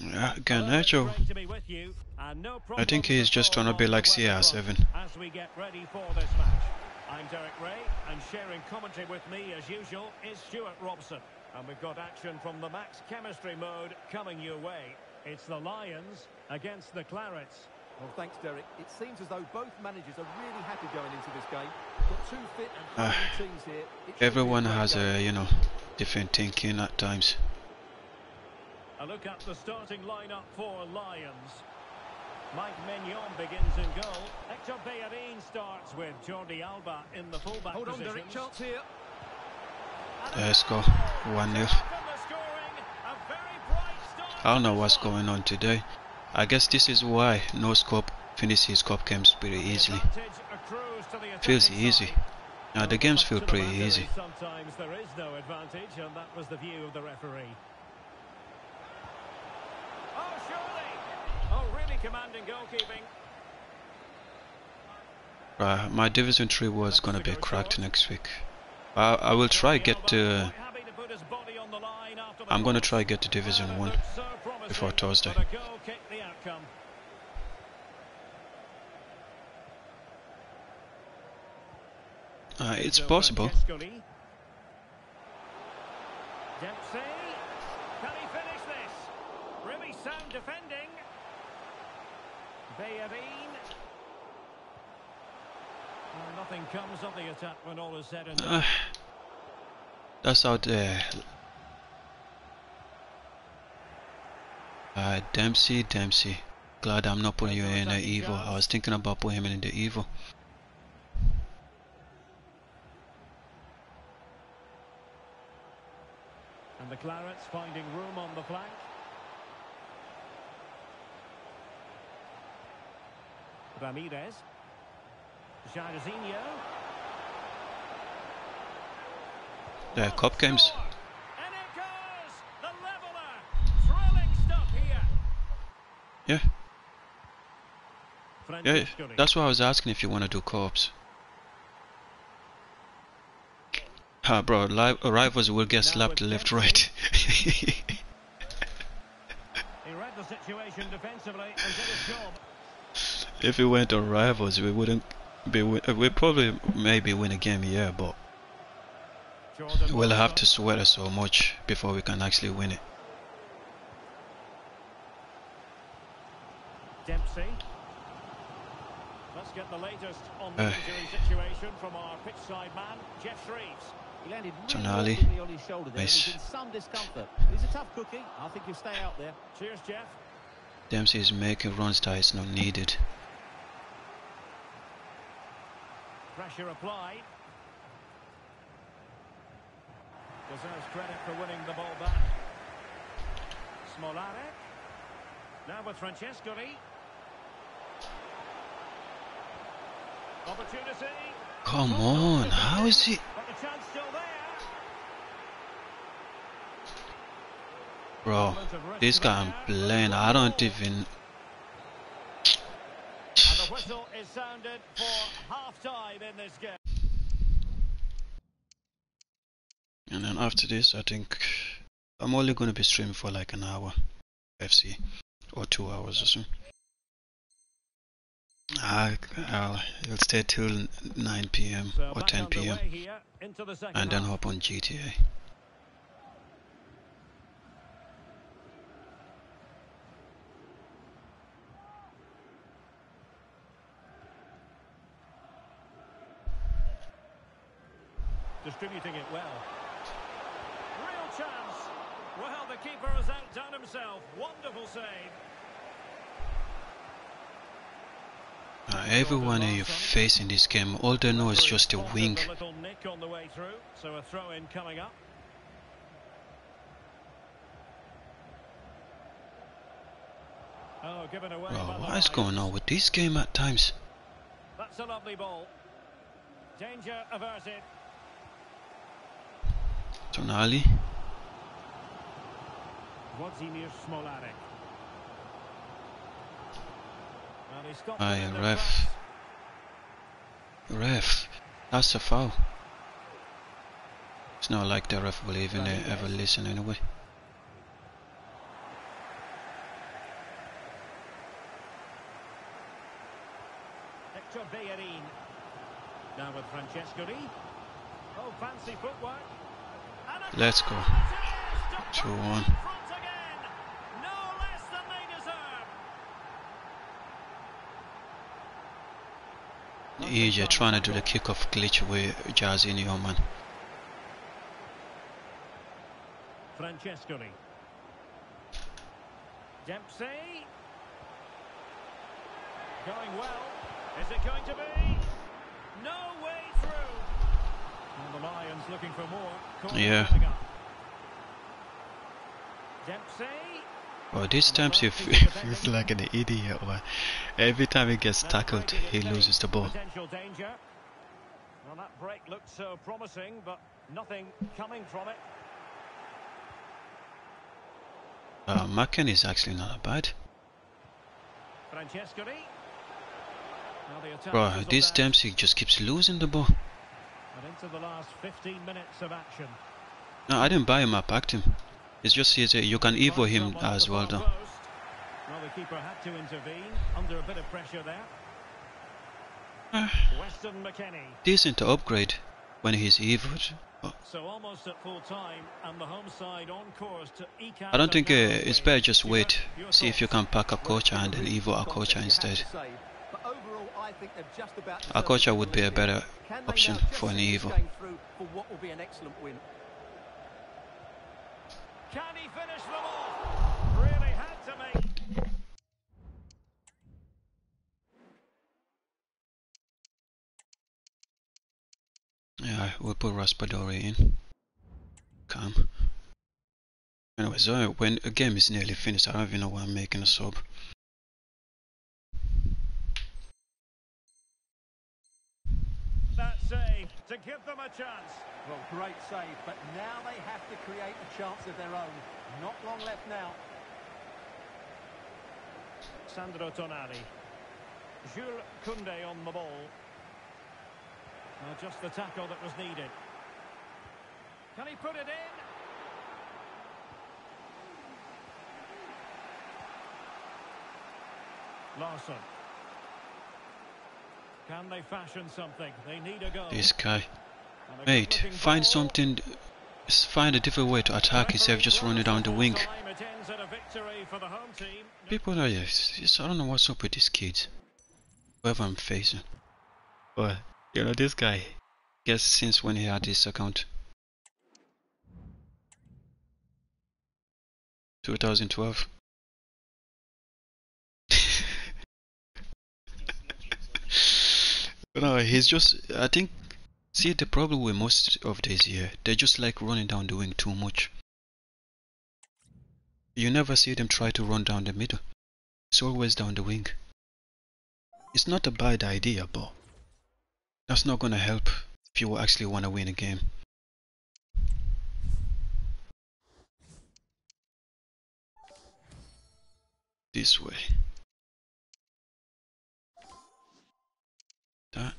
Yeah, Garnacho. Great to be with you, and no I think problems he's just all trying to be on the like weather CR7. As we get ready for this match. I'm Derek Ray, and sharing commentary with me as usual is Stuart Robson. And we've got action from the max chemistry mode coming your way. It's the Lions against the Clarets. Well, thanks, Derek. It seems as though both managers are really happy going into this game. Got two fit and ah, hungry teams here. It Everyone great has game. a, you know, different thinking at times. A look at the starting lineup for Lions. Mike Maignan begins in goal. Hector Bellerin starts with Jordi Alba in the fullback Hold on, position. Derek. Chance here. Let's go. 1 0. I don't know what's going on today. I guess this is why no scope finishes cup games pretty easily. Feels easy. Now the games feel pretty easy. Sometimes there is no advantage, and that was the view of the referee. Oh, surely! Oh, really commanding goalkeeping. Uh, my Division 3 was gonna be cracked next week. I, I will try get to. Happy to put his body on the line after the I'm gonna try get to Division 1. so before Thursday. but a goal kicked the outcome. Uh, it's possible. Dempsey. Can he finish this? Really sound defending. Nothing comes of the attack when all is said and done. Uh, That's out there. Uh, Dempsey, Dempsey. Glad I'm not putting you in the evil. I was thinking about putting him in the evil. And the Clarets finding room on the flank. Ramirez. Jairzinho. Cup games. And it goes! The leveller! Thrilling stuff here. Yeah, yeah. That's why I was asking if you want to do co-ops. Ah, bro, li- rivals will get slapped left, right. He read the situation defensively and did his job. If we went on rivals, we wouldn't be. Win- uh, we probably maybe win a game, yeah, but we'll have to sweat it so much before we can actually win it. Dempsey. Let's get the latest on the Uh. injury situation from our pitchside man, Geoff Shreeves. He landed really Tonali. on his shoulder there. Nice. He's in some discomfort. He's a tough cookie. I think he'll stay out there. Cheers, Jeff. Dempsey is making runs that is not needed. Pressure applied. Deserves credit for winning the ball back. Smolarek. Now with Francescoli. Opportunity. Come on, how is he? But the chance still there. Bro, this guy I'm playing, I don't even. And whistle is sounded for half-time in this game. And then after this, I think I'm only going to be streaming for like an hour, FC, or two hours or so. I, I'll, it'll stay till 9 p.m. So or 10 p.m. here into the second and then hop on GTA. Distributing it well. Real chance. Well, the keeper has outdone himself. Wonderful save. Uh, everyone you face in this game, all they know is just a Spotted wing. Little nick on the way through, so a throw in coming up. Oh, given away Bro, what is going on with this game at times? That's a lovely ball. Danger averted. Tonali, Włodzimierz Smolarek. He stopped Aye, it in their ref. ref, that's a foul. It's not like the ref will even uh, ever listen anyway. Hector Bellerin. Now with Francescoli. Oh, fancy footwork. Let's go. goal it is to Two one. them in front again. No less than they deserve. EJ trying to do the kickoff glitch with Jairzinho, man. Francescoli. Dempsey. Going well. Is it going to be? No way through. And the Lions looking for more. Corner Yeah. coming up. Dempsey. Bro, this time he [laughs] feels [laughs] like an idiot, man. Every time he gets tackled, he loses the ball. Well, that break looked so promising, but nothing coming from it. Uh, Macken is actually not bad. Francescoli. Now the attack Bro, this out, Dempsey just keeps losing the ball. And into the last 15 minutes of action. No, I didn't buy him, I packed him. It's just he's a, you can evo him as well though. Well, the keeper had to intervene under a bit of pressure there. [sighs] Weston McKennie. Decent to upgrade when he's evoed. Oh, So almost at full time, and the home side on course to eke I don't think uh, it's better just wait, see if you can pack a coach and then evo a coach instead. To say. But overall, I think they've just about A would be a better option for an see this Evo. game through for what will be an excellent win? Can he finish them off? Really had to make Yeah, we'll put Raspadori in. Calm. Anyway, so when a game is nearly finished, I don't even know why I'm making a sub. That save to give them a chance. Well, great save, but now they have to create a chance of their own. Not long left now. Sandro Tonali. Jules Koundé on the ball. Now just the tackle that was needed. Can he put it in? Larson. Can they fashion something? They need a goal. This guy. And Mate, find ball. something. Find a different way to attack instead of just running down the wing. Time it ends at a victory for the home team. People are just, just- I don't know what's up with these kids. Whoever I'm facing. But, you know, this guy, guess since when he had this account? 2012. No, he's just, I think, see the problem with most of these here, they just like running down the wing too much. You never see them try to run down the middle. It's always down the wing. It's not a bad idea, but that's not gonna help if you actually want to win a game. This way. That.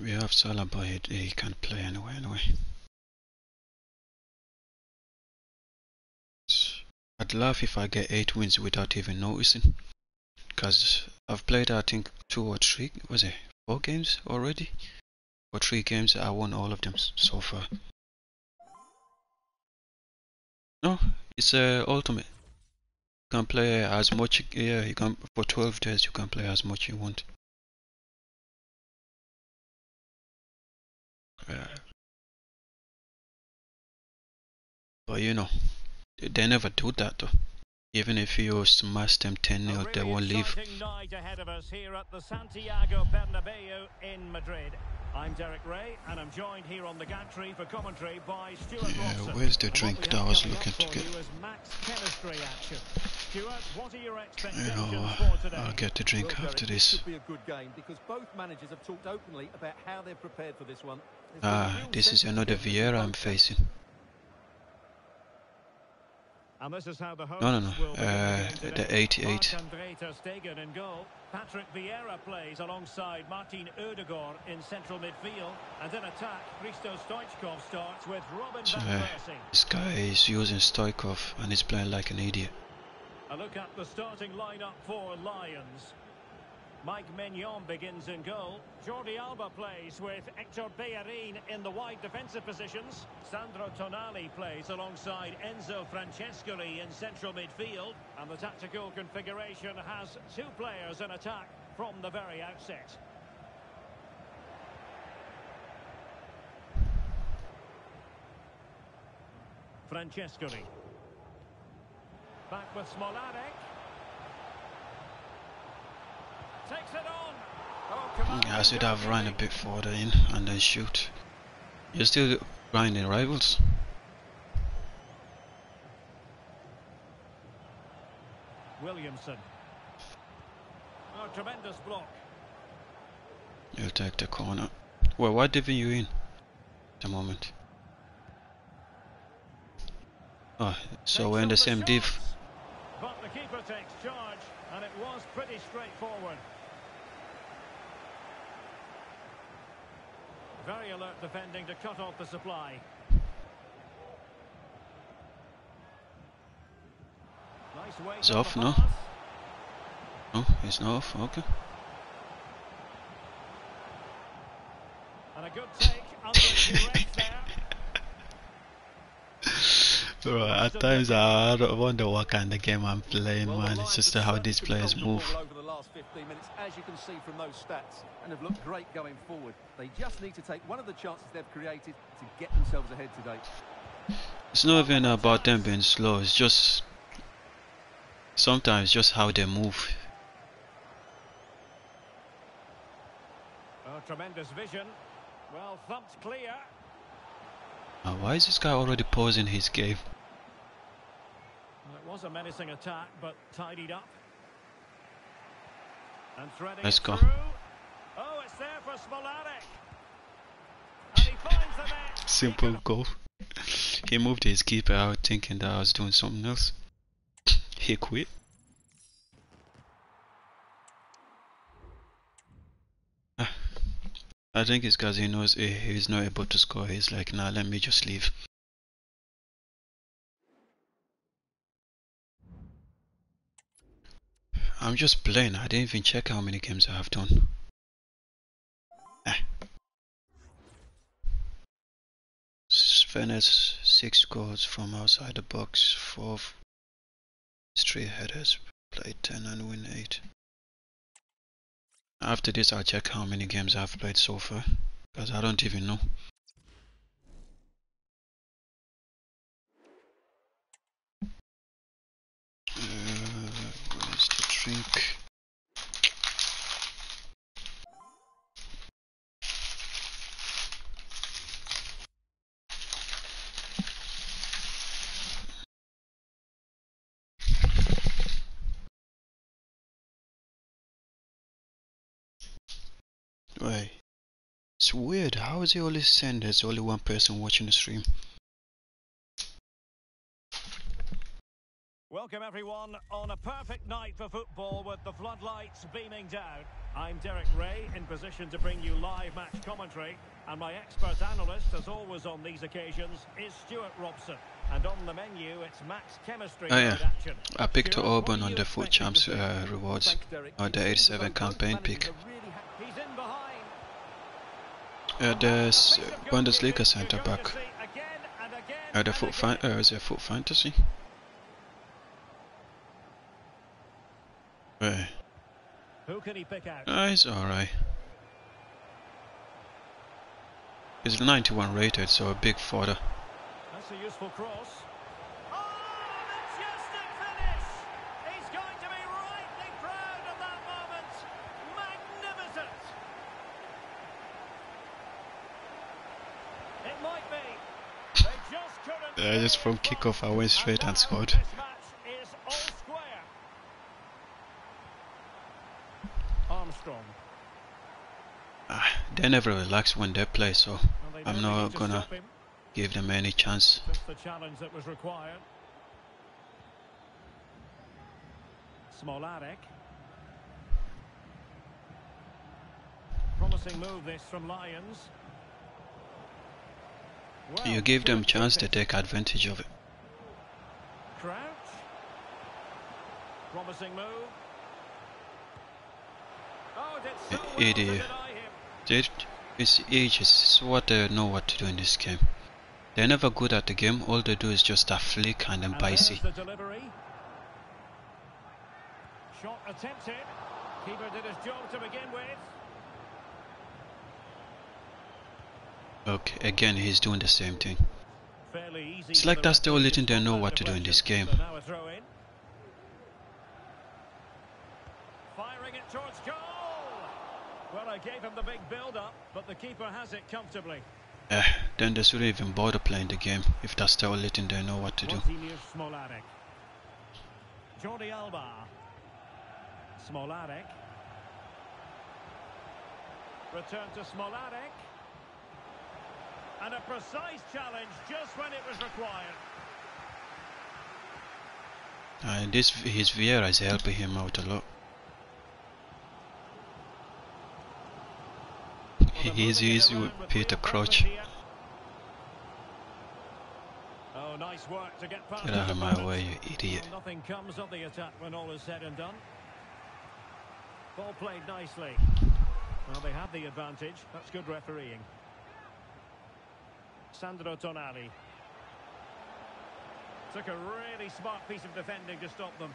We have Salah, but he, can't play anyway. Anyway. I'd laugh if I get 8 wins without even noticing. Because I've played, I think, 2 or 3, was it 4 games already? Or 3 games, I won all of them so far. No, it's uh, ultimate. Can play as much, yeah, you can, for 12 days you can play as much you want. Uh, but you know, they never do that though. Even if you smash them 10 0, A they won't leave. night ahead of us here at the Santiago Bernabeu in Madrid. I'm Derek Ray, and I'm joined here on the gantry for commentary by Stuart Yeah, Robson. where's the drink that I was looking to get? max. Stuart, what are your You know, for today? I'll get the drink Well, after Derek, this. Should be a good game because both managers have talked openly about how they're prepared for this one. There's been a Ah, real this is another togetherness Vieira I'm facing. And this is how the hosts No, no, no, uh, the game the today. 88. Marc-André ter Stegen in goal. Patrick Vieira plays alongside Martin Odegaard in central midfield. And in attack, Christo Stoichkov starts with Robin So, uh, this guy is using Stoikov and he's playing like an idiot. A look at the starting lineup for Lions. Mike Maignan begins in goal. Jordi Alba plays with Hector Bellerin in the wide defensive positions. Sandro Tonali plays alongside Enzo Francescoli in central midfield. And the tactical configuration has two players in attack from the very outset. Francescoli. Back with Smolarek. Takes it on. Oh, command I should have run a bit further in and then shoot. You're still grinding rivals. Williamson. Oh, tremendous block. You'll take the corner. Well, what div are you in? At the moment. Oh, so Takes we're in the same div. But the keeper takes charge, and it was pretty straightforward. Very alert defending to cut off the supply. Nice It's off, no? No, it's not off. Okay. And a good take under duress there. Bro, at times I wonder what kind of game I'm playing, Well, man. It's just how these players move. Over the last 15 minutes, as you can see from those stats, and have looked great going forward. They just need to take one of the chances they've created to get themselves ahead today. It's not even about them being slow, it's just sometimes just how they move. Oh, tremendous vision. Well thumped clear. Now, why is this guy already pausing his game? Well, it was a menacing attack, but tidied up. And threading Let's go. through. Oh, it's there for Smolarek. And he finds the net. [laughs] Simple goal. He moved his keeper out thinking that I was doing something else. He quit. I think it's because he knows he- he's not able to score. He's like, nah, let me just leave. I'm just playing. I didn't even check how many games I have done. Ah. Svenes six goals from outside the box, four f- straight headers, played ten and win eight. After this, I'll check how many games I've played so far, because I don't even know. Uh, where's the drink? Wait. It's weird. How is it only saying there's only one person watching the stream? Welcome everyone on a perfect night for football with the floodlights beaming down. I'm Derek Ray in position to bring you live match commentary and my expert analyst as always on these occasions is Stuart Robson and on the menu it's Max Chemistry Oh, yeah. mode. I picked Stuart, Auburn on the FUT Champs uh, rewards, or the seems as 87 campaign pick. really ha- He's in behind. Uh, there's uh, of Bundesliga centre back. Uh, the FUT fan uh, is it FUT Fantasy? Uh, Who can he pick out? uh, it's alright. He's 91 rated, so a big fodder. That's a useful cross. Oh, majestic finish! He's going to be rightly proud of that moment. Magnificent! It might be. They just couldn't. Uh, just from kickoff, I went straight and scored. Armstrong. Ah, they never relax when they play, so Well, they I'm not gonna give them any chance. Just the challenge that was required. Smolarek. Promising move this from Lions. You give them chance, to take advantage of it. Crouch. Promising move. Oh, did idiot. him. They, it's ages. What they know what to do in this game. They're never good at the game. All they do is just a flick and then And there's bicey. the. Shot attempted. Keeper did his job to begin with. Okay, again he's doing the same thing. It's like that's the only thing they know what to do in this game. So now a. Firing it towards goal. Well, I gave him the big build-up, but the keeper has it comfortably. Eh, then they shouldn't even bother playing the game if that's the only thing they know what to do. Jordi Alba. Smolarek. Return to Smolarek. And a precise challenge just when it was required. Uh, and this his Vieira is helping him out a lot. They're He's easy with Peter Crouch. Oh, nice work to get past Get out of my way, you idiot. Nothing comes of the attack when all is said and done. Ball played nicely. Well, they had the advantage. That's good refereeing. Sandro Tonali. Took a really smart piece of defending to stop them.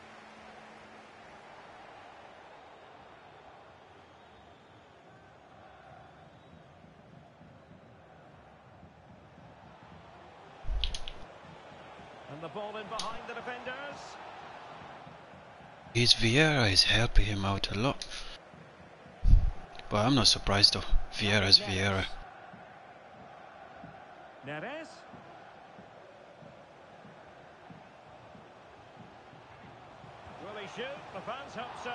And the ball in behind the defenders. His Vieira is helping him out a lot. But I'm not surprised though. Vieira's Vieira. Neres. Will he shoot? The fans hope so.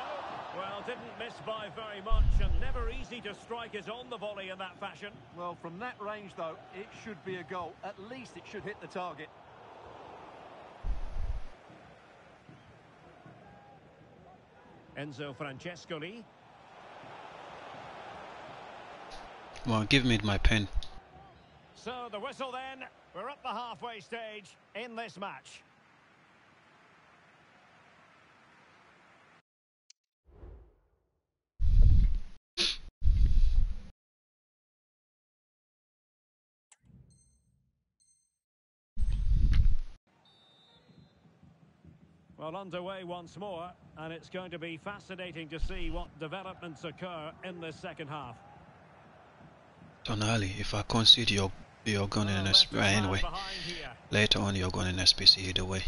Well, didn't miss by very much and never easy to strike is on the volley in that fashion. Well, from that range, though, it should be a goal. At least it should hit the target. Enzo Francescoli. Come on, give me my pen. So the whistle then. We're at the halfway stage in this match. Well, underway once more, and it's going to be fascinating to see what developments occur in this second half. Tonali, if I concede, you're you're going in Well, SP left anyway. Later on, you're going in SBC either way.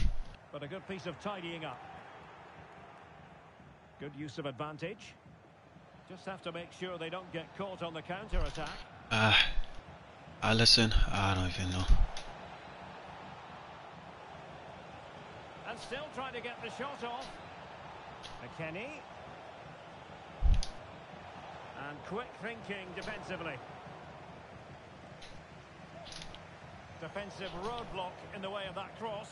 but a good piece of tidying up. Good use of advantage. Just have to make sure they don't get caught on the counter attack. Ah, Allison, I don't even know. And still trying to get the shot off. McKennie. And quick thinking defensively. Defensive roadblock in the way of that cross.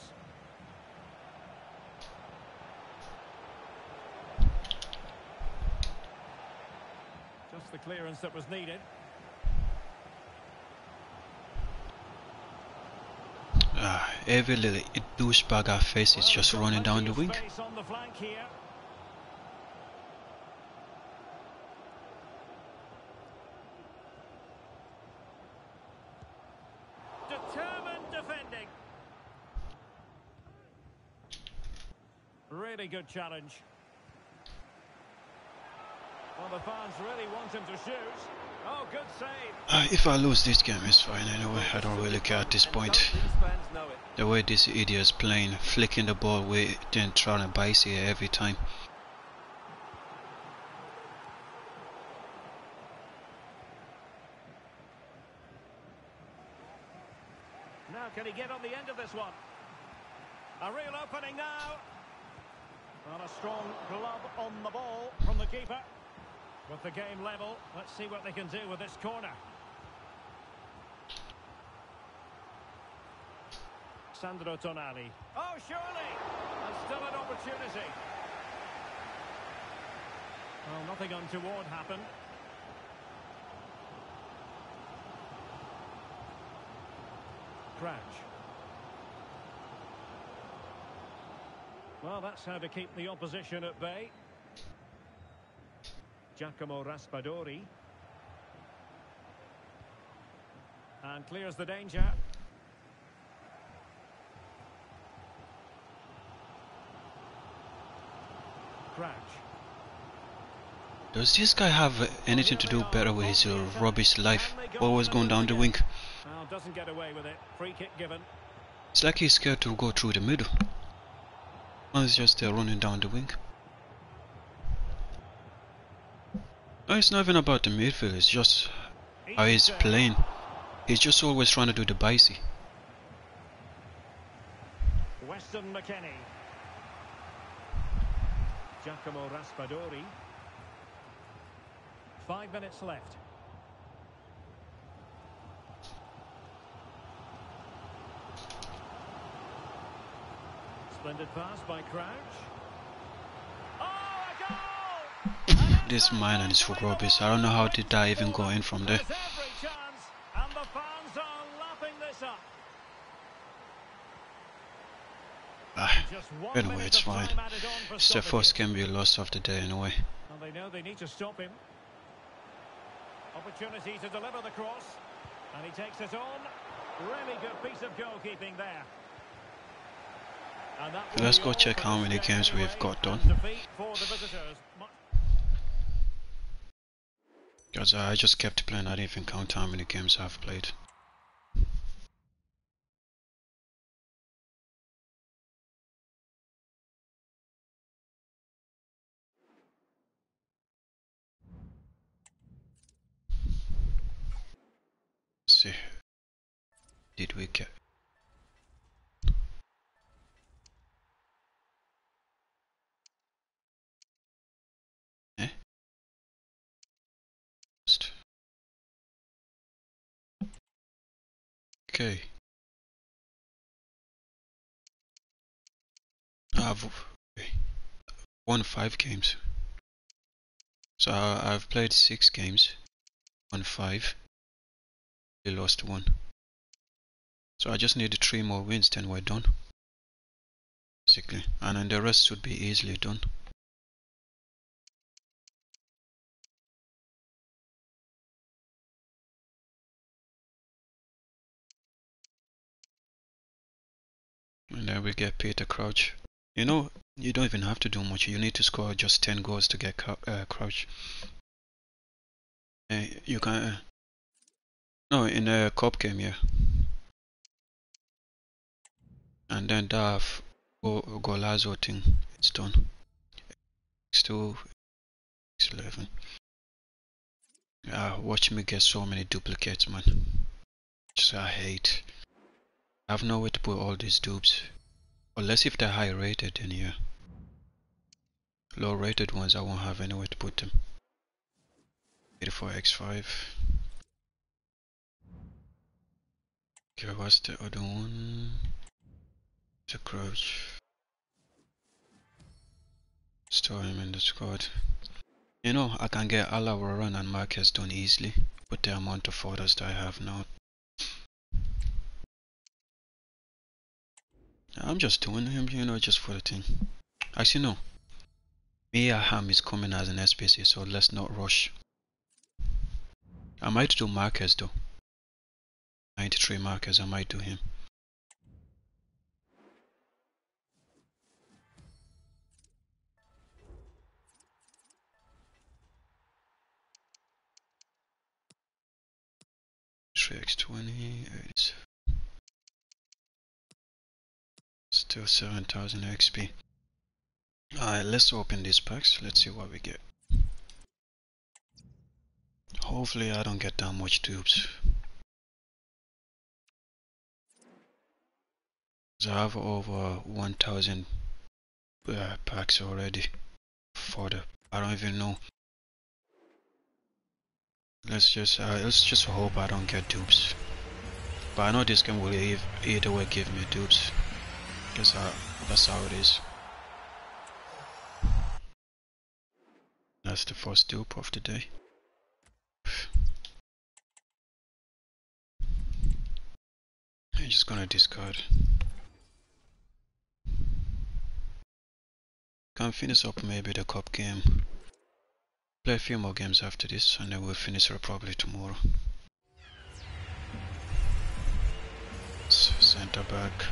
Just the clearance that was needed. Ah, every little douchebag I face is just running down the wing. space on the flank here. Determined defending. Really good challenge. Well, the fans really want him to shoot. Oh, good save. Ah, if I lose this game, it's fine anyway. I don't really care at this point. don't these fans know it? The way this idiot's playing, flicking the ball away, then trying to bice here every time. Now, can he get on the end of this one? A real opening now. And a strong glove on the ball from the keeper. With the game level, let's see what they can do with this corner. Sandro Tonali. Oh, surely! And still an opportunity. Well, nothing untoward happened. Crouch. Well, that's how to keep the opposition at bay. Giacomo Raspadori. And clears the danger. Crouch. Does this guy have anything to do better with his uh, rubbish life? Always going down the wing. Doesn't get away with it. Free kick given. It's like he's scared to go through the middle. Oh, he's just uh, running down the wing. No, it's not even about the midfield, it's just how he's playing. He's just always trying to do the bicey. Weston McKennie. Giacomo Raspadori. Five minutes left. Splendid pass by Crouch. Oh, a goal! This mine and his for rubbish. I don't know how did that even go in from there. There's every chance, and the fans are lapping this up. Ah, anyway, it's fine. time added on for It's the first game we lost of the day anyway. And they know they need to stop him. Opportunity to deliver the cross. And he takes it on. Really good piece of goalkeeping there. Let's go check how many games we've got done. Because I just kept playing, I didn't even count how many games I've played. Let's see. Did we get Okay. Ah, I've won five games. So I've played six games, won five, we lost one. So I just need three more wins, then we're done. Basically, and then the rest should be easily done. And then we get Peter Crouch. You know, you don't even have to do much. You need to score just 10 goals to get uh, Crouch. Uh, you can. Uh, no, in a cup game, yeah. And then that go Golazo thing, it's done. X2, X11. Uh, watch me get so many duplicates, man. Just I hate. I have nowhere to put all these dupes. Unless if they're high rated, then yeah. Low rated ones, I won't have anywhere to put them. 84x5. Okay, what's the other one? The crouch. Store him in the squad. You know, I can get Al-Owairan and Marquez done easily with the amount of photos that I have now. I'm just doing him, you know, just for the thing. Actually, no. Mia Hamm is coming as an SBC, so let's not rush. I might do Marquez though. 93 Marquez, I might do him. X20, to 7000 XP. Alright, let's open these packs. Let's see what we get. Hopefully I don't get that much dupes. I have over 1000 uh, packs already for the I don't even know let's just uh, let's just hope I don't get dupes but I know this game will either way give me dupes Cause uh, that's how it is. That's the first dupe of the day. I'm just gonna discard. Can finish up maybe the cup game. Play a few more games after this and then we'll finish it probably tomorrow. Center back.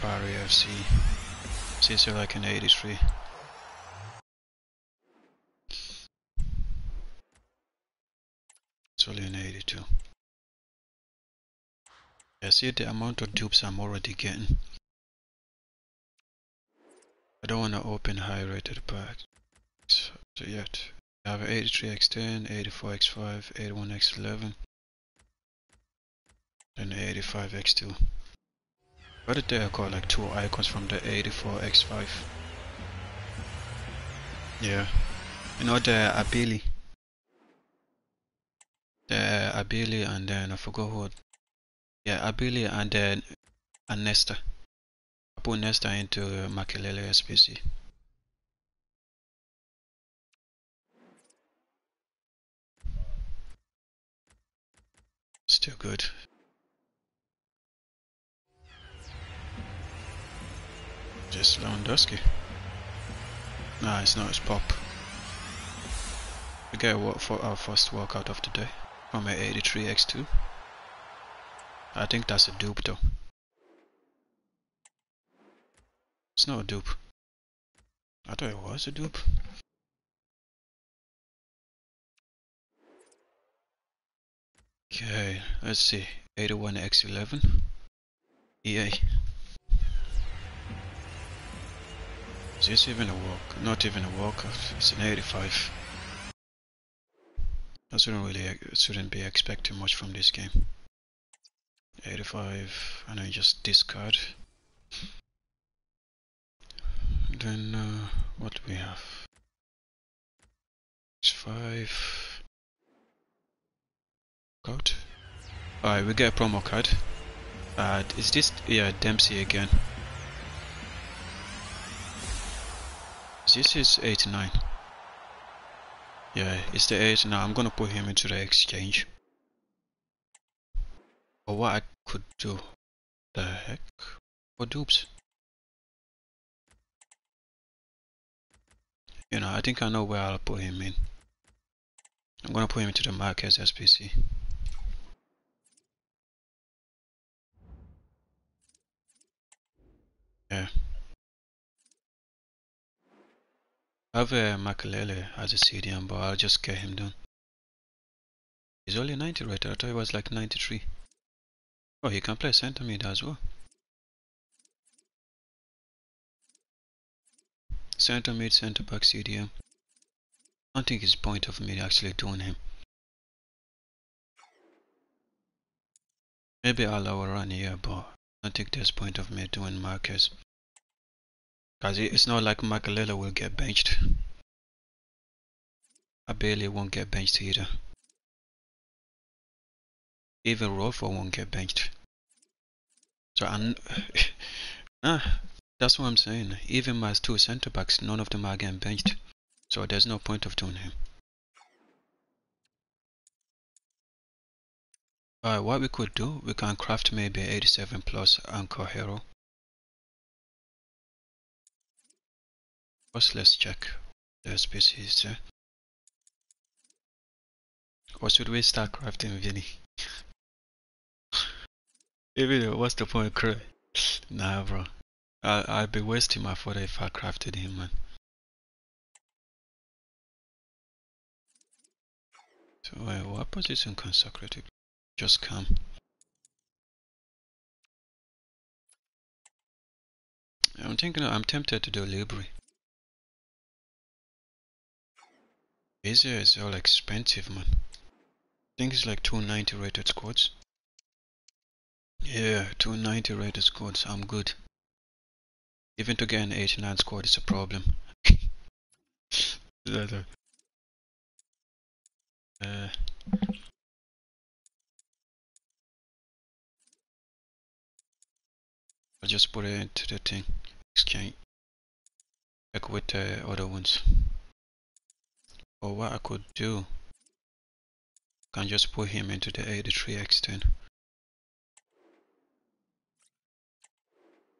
Barry FC. CC like an 83. It's only an 82. Yeah, see the amount of dupes I'm already getting. I don't want to open high rated packs so yet. I have 83x10, 84x5, 81x11, and 85x2. What did they call like two icons from the 84x5? Yeah. You know the Abili. The Abili and then I forgot who. Yeah, Abili and then and Nesta. I put Nesta into Makélélé SBC. Still good. Just Lewandowski. Nah, it's not. It's Pop. We get what for our first workout of the day from a 83x2. I think that's a dupe though. It's not a dupe. I thought it was a dupe. Okay, let's see. 81x11. EA. This even a walk? Not even a walk. It's an 85. I shouldn't really shouldn't be expecting much from this game. 85 and I just discard. Then uh, what do we have? It's 5 code. Alright, we get a promo card. Uh, is this yeah Dempsey again? This is 89. Yeah, it's the 89. I'm gonna put him into the exchange. Or what I could do. The heck? What dupes? You know, I think I know where I'll put him in. I'm gonna put him into the Marquez SBC. Yeah. I have a Makélélé as a CDM, but I'll just get him done. He's only 90 right? I thought he was like 93. Oh, he can play center mid as well. Center mid, center back CDM. I don't think it's point of me actually doing him. Maybe I'll run here, but I think there's point of me doing Marquez. Cause it's not like Makélélé will get benched. I barely won't get benched either. Even Rolfo won't get benched. So I'm [laughs] ah, that's what I'm saying. Even my two centre backs, none of them are getting benched. So there's no point of doing him. Alright, what we could do, we can craft maybe 87 plus anchor hero. First, let's check the species. Uh, or should we start crafting Vinny? Even what's the point, Cray? Nah, bro. I I'd be wasting my photo if I crafted him, man. So, wait, what position consecrated? Just come. I'm thinking, I'm tempted to do Libri. Is all expensive, man. I think it's like 290 rated squads. Yeah, 290 rated squads, I'm good. Even to get an 89 squad is a problem. [laughs] uh, I'll just put it into the thing. Exchange. Like with the other ones. Or what I could do, can just put him into the 83x10.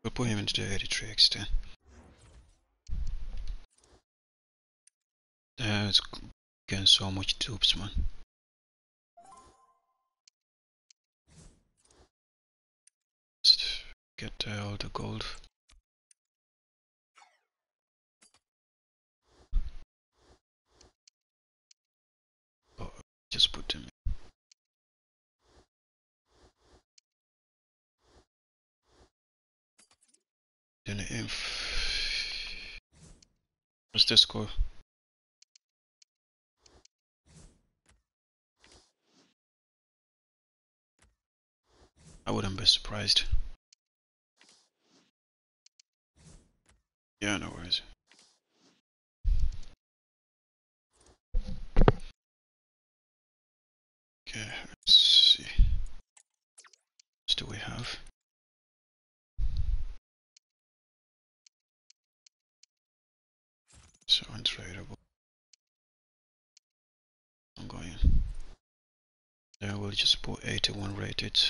We'll put him into the 83x10. That's getting so much dupes, man. Just get uh, all the gold. Just put them in. Then inf. What's the score? I wouldn't be surprised. Yeah, no worries. Okay, let's see. What do we have? So untradeable. I'm going. Then we'll just put 81 rated.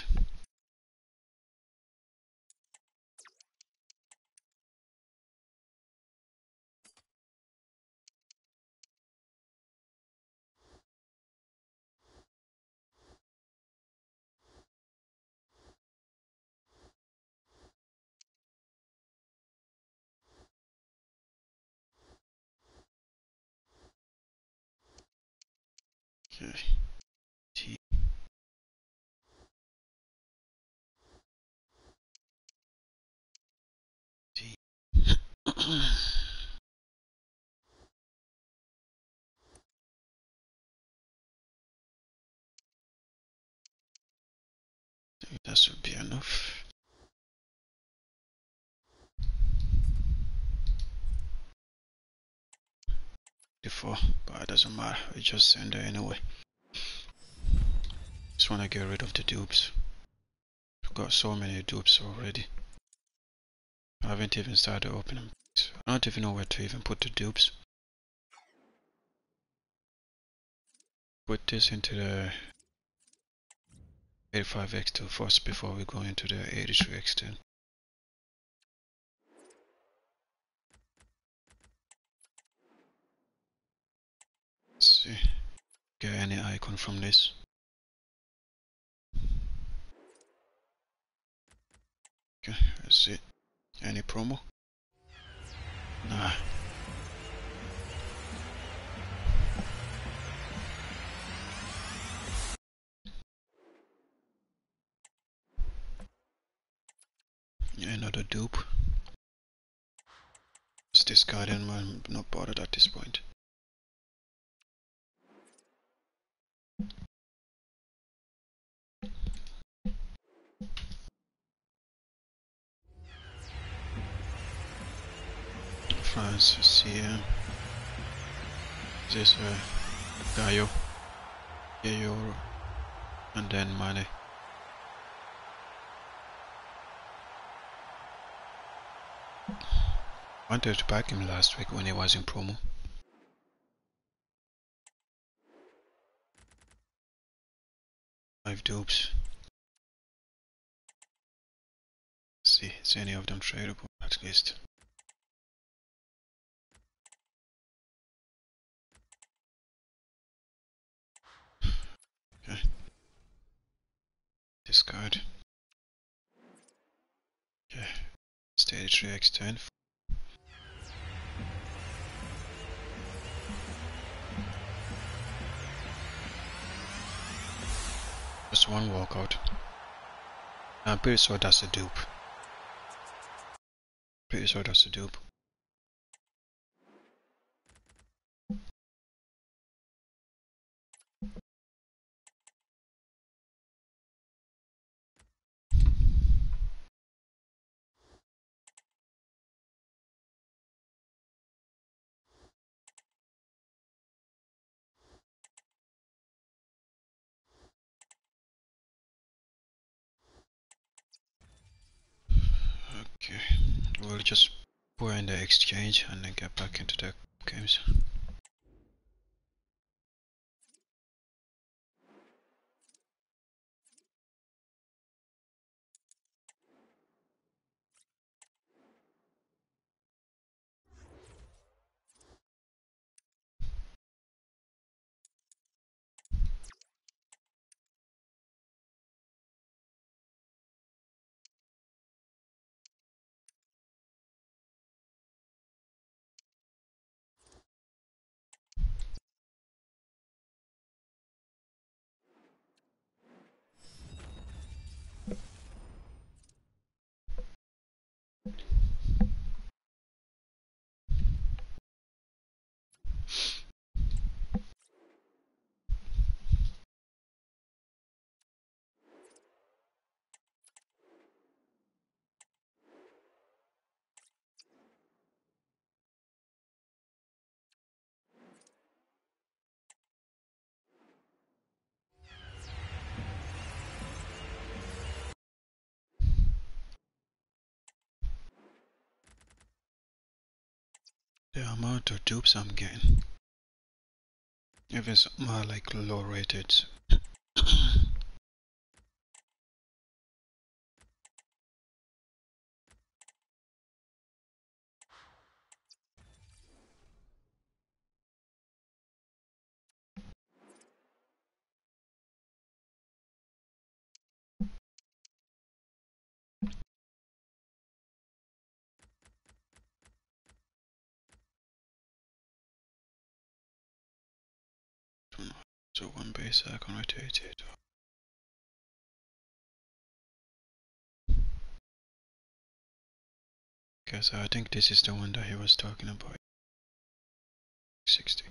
That should be enough. Before, but it doesn't matter. We just send it anyway. Just want to get rid of the dupes. I've got so many dupes already. I haven't even started opening. I don't even know where to even put the dupes. Put this into the 85x2 first before we go into the 83x10. Let's see. Get any icon from this. Okay, let's see. Any promo? Nah. Another dupe. It's discarding, I'm not bothered at this point. France, CM. This uh, Gaio, Gaio, and then Mane. Wanted to back him last week when he was in promo. Five dupes. Let's see, is any of them tradable at least? Okay. Discard. Okay. Stage 3x10 Just one walkout. I'm pretty sure that's a dupe. Pretty sure that's a dupe. We'll just pour in the exchange and then get back into the games. The amount of dupes I'm getting. If it's more like low rated. So one base I can rotate it. Because I think this is the one that he was talking about. 60.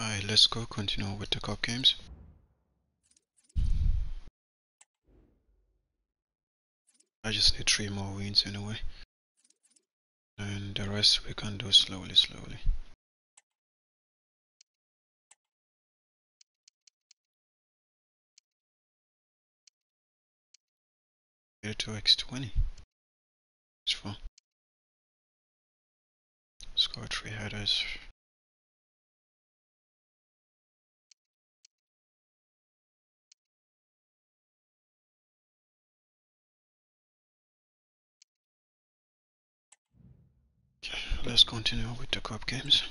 Alright, let's go continue with the cup games. I just need three more wins anyway. And the rest we can do slowly, slowly. Here to X20. It's fun. Score three headers. Let's continue with the cup games.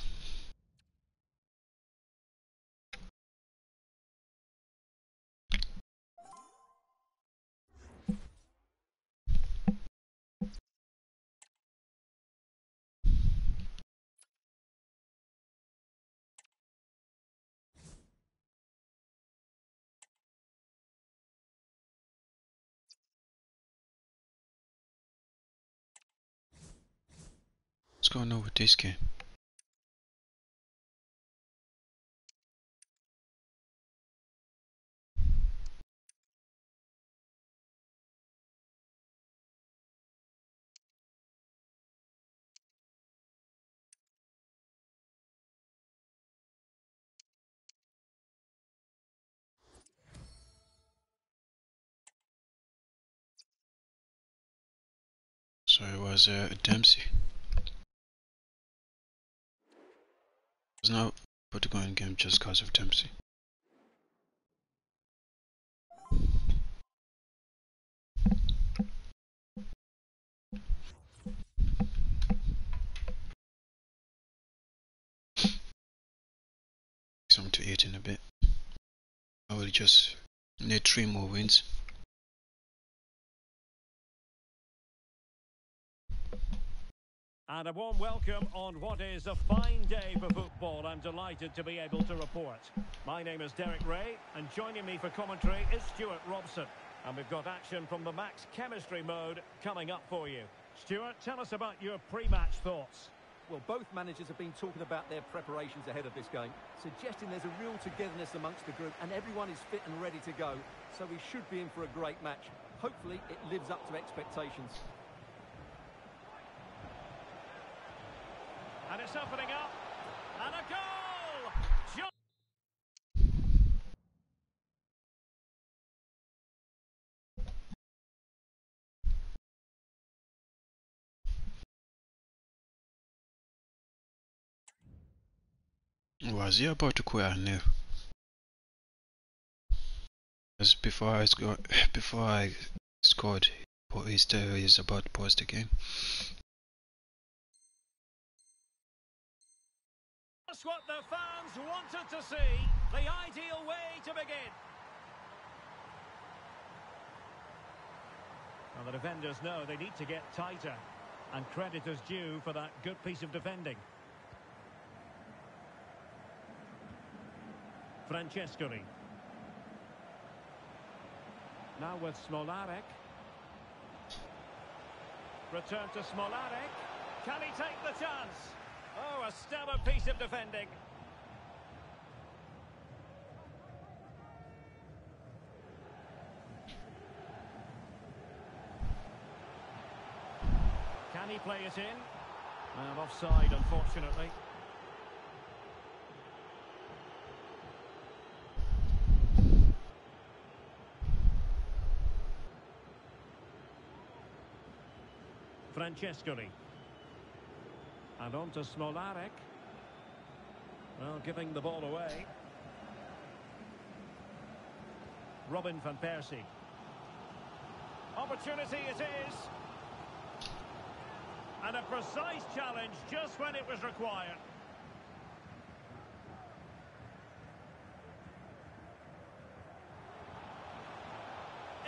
What's going on with this game? So it was uh, Dempsey. It's not put to go in game just because of Dempsey. Something to eat in a bit. I will just need three more wins. And a warm welcome on what is a fine day for football. I'm delighted to be able to report. My name is Derek Ray, and joining me for commentary is Stuart Robson. And we've got action from the Max Chemistry mode coming up for you. Stuart, tell us about your pre-match thoughts. Well, both managers have been talking about their preparations ahead of this game, suggesting there's a real togetherness amongst the group and everyone is fit and ready to go. So we should be in for a great match. Hopefully it lives up to expectations. And it's opening up. And a goal! Jo- Was he about to quit? Knew. Because [laughs] before I scored, before I scored, he's still he's about to pause the game. That's what the fans wanted to see. The ideal way to begin. Well, the defenders know they need to get tighter. And credit is due for that good piece of defending. Francescoli. Now with Smolarek. Return to Smolarek. Can he take the chance? Oh, a stellar piece of defending. Can he play it in? Well, offside, unfortunately. Francescoli. And on to Smolarek. Well, giving the ball away. Robin van Persie. Opportunity it is. And a precise challenge just when it was required.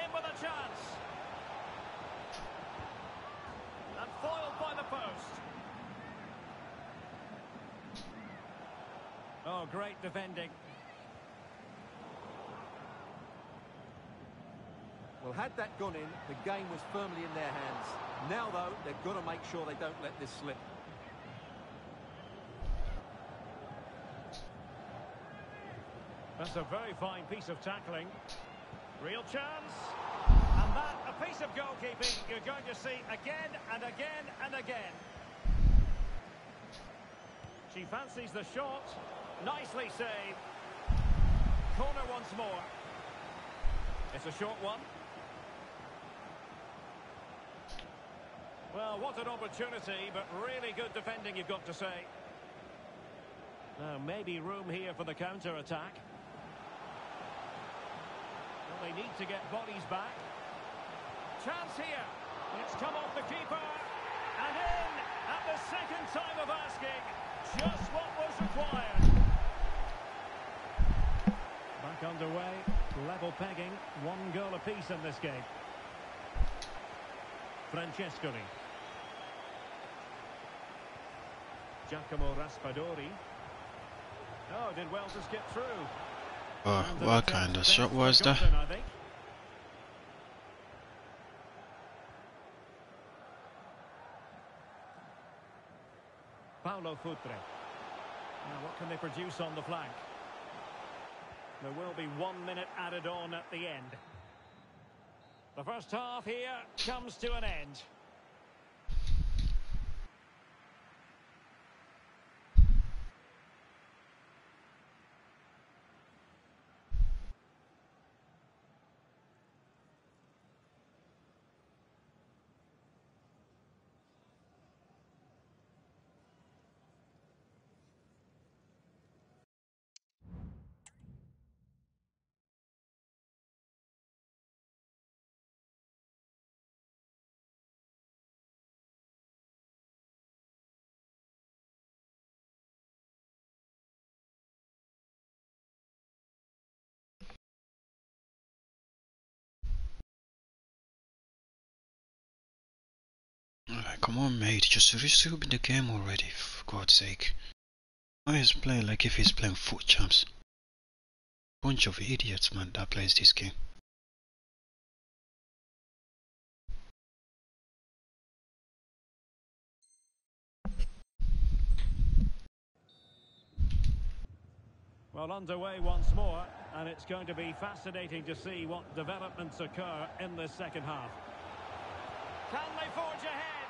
In with a chance. And foiled by the post. Oh, great defending. Well, had that gone in, the game was firmly in their hands. Now, though, they've got to make sure they don't let this slip. That's a very fine piece of tackling. Real chance. And that, a piece of goalkeeping you're going to see again and again and again. She fancies the shot. Nicely saved. Corner once more. It's a short one. Well, what an opportunity, but really good defending, you've got to say. Now, maybe room here for the counter-attack. Well, they need to get bodies back. Chance here. It's come off the keeper. And in at the second time of asking. Just what was required. Back underway. Level pegging. One goal apiece in this game. Francescoli. Giacomo Raspadori. Oh, did well to skip through. Oh, what kind of shot was that? forgotten, I think. Paulo Futre. Now, what can they produce on the flank? There will be one minute added on at the end. The first half here comes to an end. Come on, mate. Just resume the game already, for God's sake. Why is playing like if he's playing FUT champs? Bunch of idiots, man, that plays this game. Well, underway once more, and it's going to be fascinating to see what developments occur in this second half. Can they forge ahead?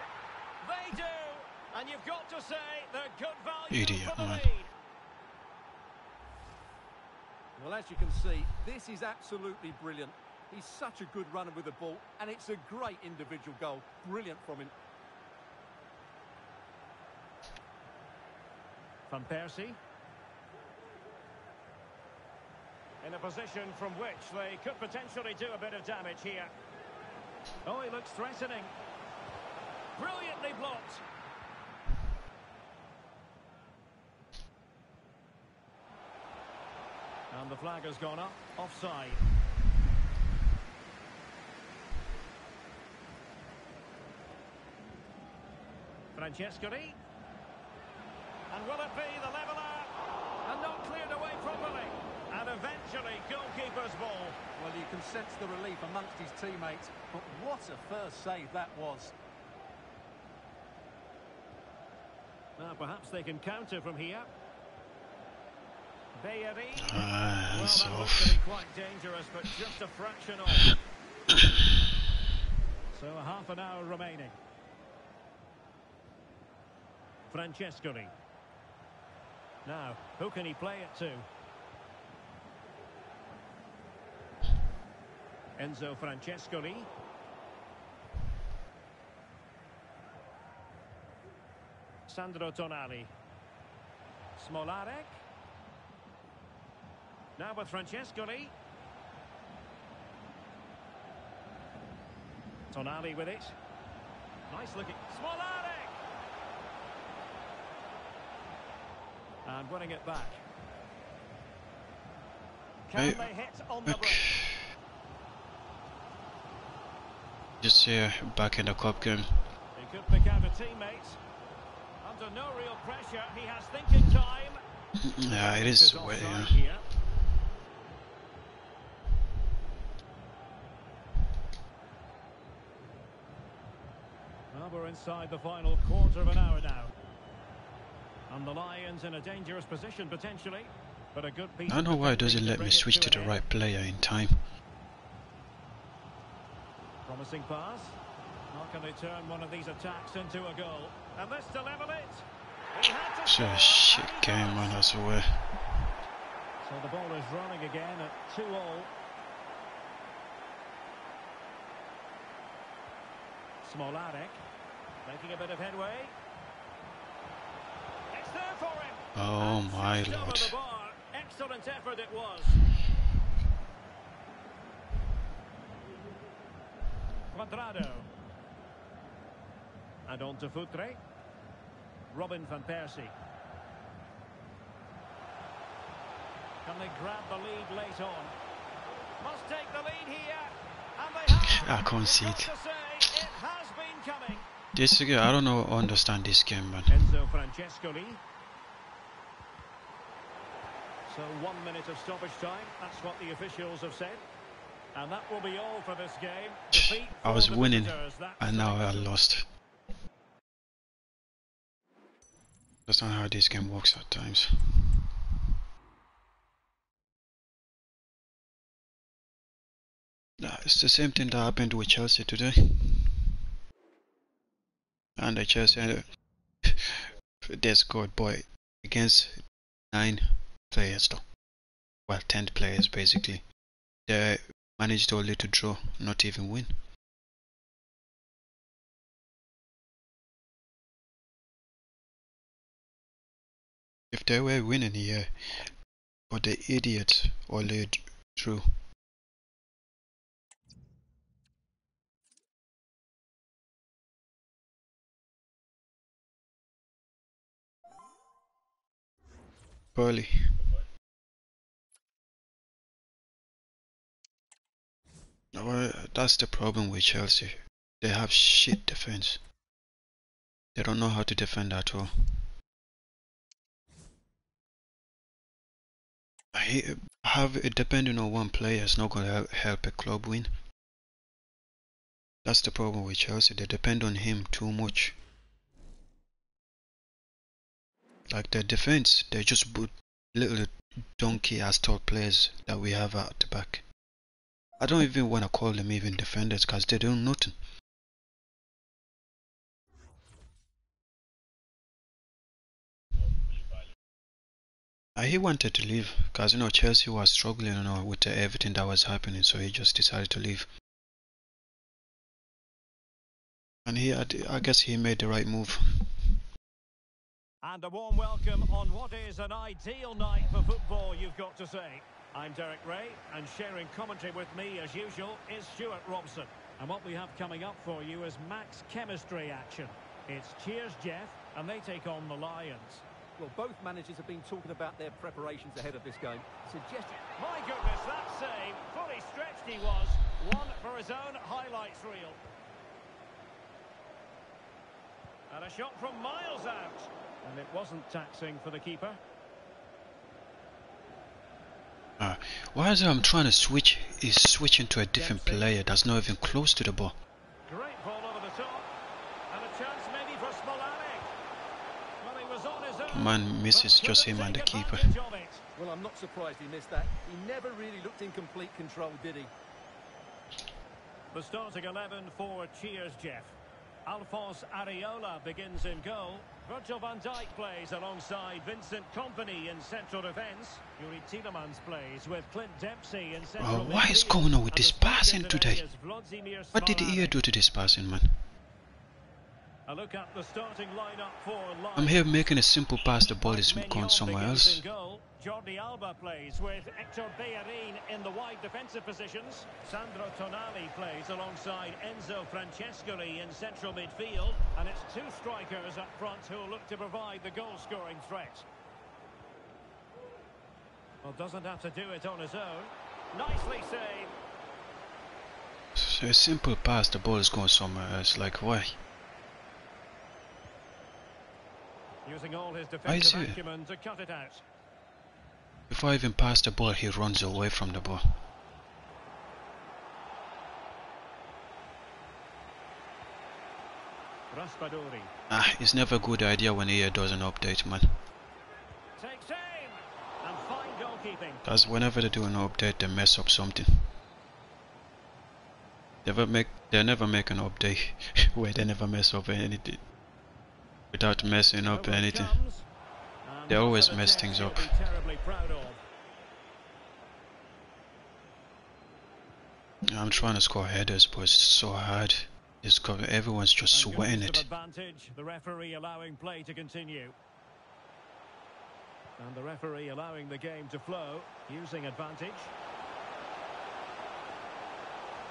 They do! And you've got to say they're good value Idiot, for the man. lead. Well, as you can see, this is absolutely brilliant. He's such a good runner with the ball, and it's a great individual goal. Brilliant from him. Van Persie. In a position from which they could potentially do a bit of damage here. Oh, he looks threatening. Brilliantly blocked. And the flag has gone up. Offside. Francescoli. And will it be the leveller? And not cleared away properly. And eventually, goalkeeper's ball. Well, you can sense the relief amongst his teammates, but what a first save that was. Now, perhaps they can counter from here. Bayeri. Ah, Well, that looks off. to be quite dangerous, but just a fraction off. so a half an hour remaining. Francescoli. Now, who can he play it to? Enzo Francescoli. Sandro Tonali. Smolarek. Now with Francescoli. Tonali with it. Nice looking. Smolarek! And winning it back. Can Hey, they hit on the break? Just here, back in the cup game. He could pick out a teammate. Under no real pressure, he has thinking time. Yeah, it is. Yeah. Well, we're inside the final quarter of an hour now. And the Lions in a dangerous position, potentially. But a good piece I don't know why it doesn't let me switch to the right player in time. Promising pass. Not going to turn one of these attacks into a goal. And this to level it. He had to It's a shit game, man, I swear. So the ball is running again at 2 all. Smolarek making a bit of headway. It's there for him. Oh And my lord. Excellent effort it was. Cuadrado. And on to Futre. Robin van Persie. Can they grab the lead late on? Must take the lead here. And they have. I can't see it. it has been coming. This I don't know, understand this game, man. Enzo Francescoli. So one minute of stoppage time. That's what the officials have said. And that will be all for this game. Defeat I was winning, and now I lost. That's not how this game works at times. Nah, It's the same thing that happened with Chelsea today. And the Chelsea, uh, they scored, boy, against nine players, though. Well, ten players basically. They managed only to draw, not even win. If they were winning here, but the idiots only d- drew. Burley. Well, that's the problem with Chelsea. They have shit defense. They don't know how to defend at all. I have it depending on one player is not going to help a club win. That's the problem with Chelsea. They depend on him too much. Like their defense, they just put little donkey ass top players that we have at the back. I don't even want to call them even defenders because they do nothing. He wanted to leave because you know Chelsea was struggling you know with uh, everything that was happening, so he just decided to leave. And he, I guess, he made the right move. And a warm welcome on what is an ideal night for football, you've got to say. I'm Derek Ray, and sharing commentary with me, as usual, is Stuart Robson. And what we have coming up for you is max chemistry action. It's Cheers Jeff, and they take on the Lions. Well, both managers have been talking about their preparations ahead of this game, suggesting My goodness, that save, fully stretched he was. One for his own highlights reel. And a shot from miles out. And it wasn't taxing for the keeper. Uh, why is it I'm trying to switch? Is switching to a different player that's not even close to the ball. Great ball over the top. And a chance maybe for Smolarek. Well, he was on his own. Man misses but just him and the keeper. advantage of it. Well, I'm not surprised he missed that. He never really looked in complete control, did he? The starting 11 for Cheers, Jeff. Alphonse Areola begins in goal. Virgil van Dijk plays alongside Vincent Kompany in central defence. Yuri Tielemans plays with Clint Dempsey in central Oh, what is going on with this passing today? What did he do to this passing, man? A look at the starting lineup for Lions. I'm here making a simple pass, the ball is gone somewhere else. Jordi Alba plays with Hector Bellerin in the wide defensive positions. Sandro Tonali plays alongside Enzo Francescoli in central midfield. And it's two strikers up front who look to provide the goal-scoring threat. Well, doesn't have to do it on his own. Nicely saved. So a simple pass, the ball is going somewhere else. Like, why? Using all his I defensive see. to cut it out. Before I even pass the ball, he runs away from the ball. Raspadori Ah, it's never a good idea when EA does an update, man. takes aim. And fine goalkeeping. Because whenever they do an update, they mess up something. They never make they never make an update [laughs] where they never mess up anything without messing up anything. They always mess things up. be terribly proud of. I'm trying to score headers, but it's so hard. It's cover everyone's just sweating it. Advantage, the referee allowing play to continue. And the referee allowing the game to flow, using advantage.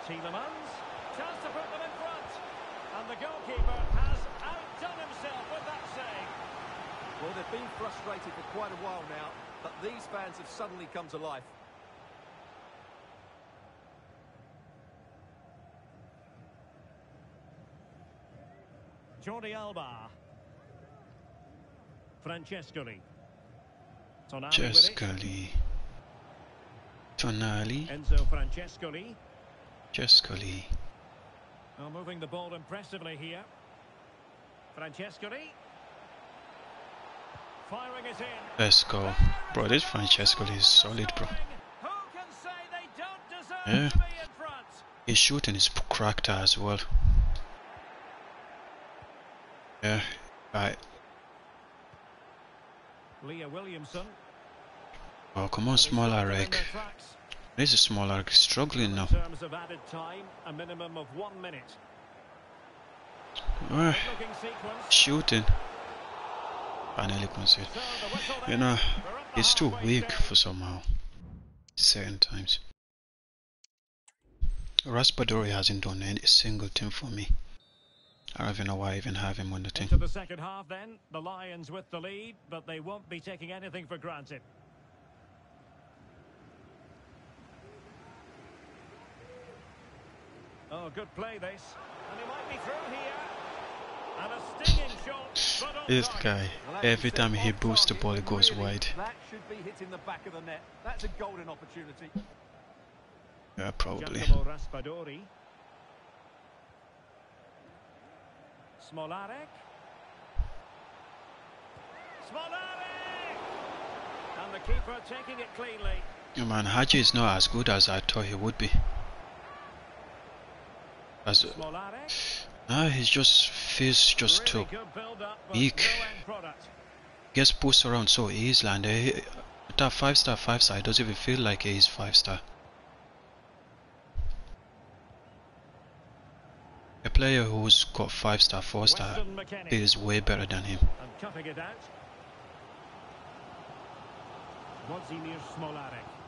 Tielemans, chance to put them in front. And the goalkeeper has outdone himself with that save. Well, they've been frustrated for quite a while now, but these fans have suddenly come to life. Jordi Alba. Francescoli. Tonali with Tonali. Enzo Francescoli. Chescoli. Well, moving the ball impressively here. Francescoli. Firing it. Let's go. Bro, this Francesco is solid, bro. Who can say they don't deserve Yeah. to be in front? His shooting is cracked as well. Yeah, right. Leah Williamson. Oh, come on, smaller stopped them in Rick. This is smaller struggling In now. terms of added time, a minimum of one minute. Ah, shooting. The whistle You know, he's too weak for somehow. Certain times. Raspadori hasn't done any single thing for me. I don't even know why I even have him on the Into team. the second half then, the Lions with the lead, but they won't be taking anything for granted. Oh, good play this. And he might be through here. And a stinging This guy, every time he boosts the ball, it goes wide. That should be hitting the back of the net. That's a golden opportunity. Yeah, probably. Smolarek. Smolarek! And the keeper taking it cleanly. Yeah, man, Hagi is not as good as I thought he would be. As Smolarek. Ah, he just feels just too good build-up, but weak. no gets pushed around so easily, and uh, that five star, five star, it doesn't even feel like he's five star. A player who's got five star, four star is way better than him. And cutting it out. Smolarek.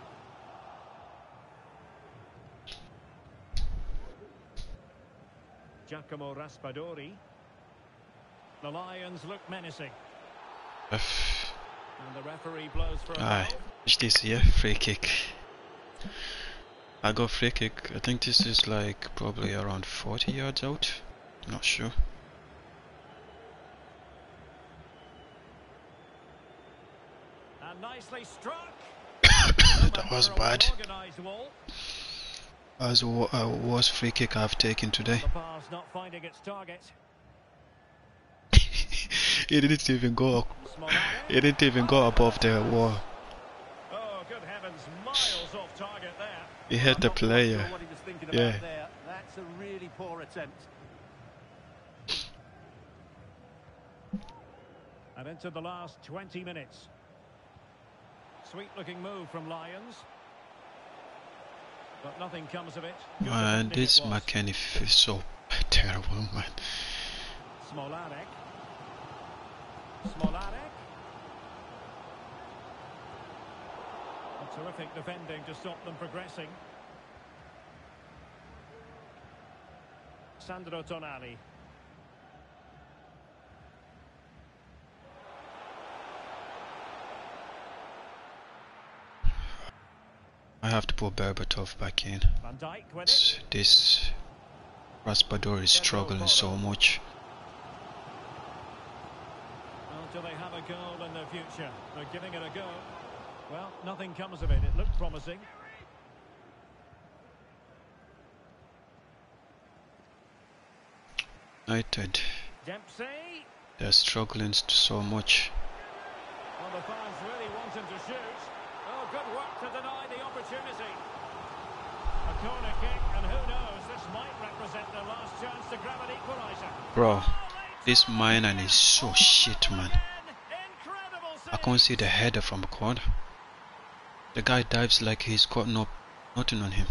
Giacomo Raspadori. The Lions look menacing. And the referee blows for a Aye, foul. watch this here, free kick. I got free kick. I think this is like probably around 40 yards out. Not sure. And nicely struck. [coughs] that was bad. As worst free kick I've taken today. The pass not finding its target. he [laughs] didn't even go. He didn't even go above the wall. Oh, good heavens, miles off target there. He hit the player. Sure what he was thinking Yeah. there. That's a really poor attempt. And into the last 20 minutes. Sweet looking move from Lions. But nothing comes of it. Good Man, this. McKennie is so terrible, man. Smolarek. Smolarek. A terrific defending to stop them progressing. Sandro Tonali. Have to put Berbatov back in. Van Dijk with it. S- This Raspador is struggling so much. Well, do they have a goal in their future? They're giving it a go. Well, nothing comes of it. It looked promising. United, Dempsey. they're struggling so much. Well, the fans really want him to shoot. Oh, good work to deny the opportunity. A corner kick, and who knows, this might represent the last chance to grab an equaliser. Bro, this Maignan is so shit, man. I can't see the header from a corner. The guy dives like he's got no nothing on him.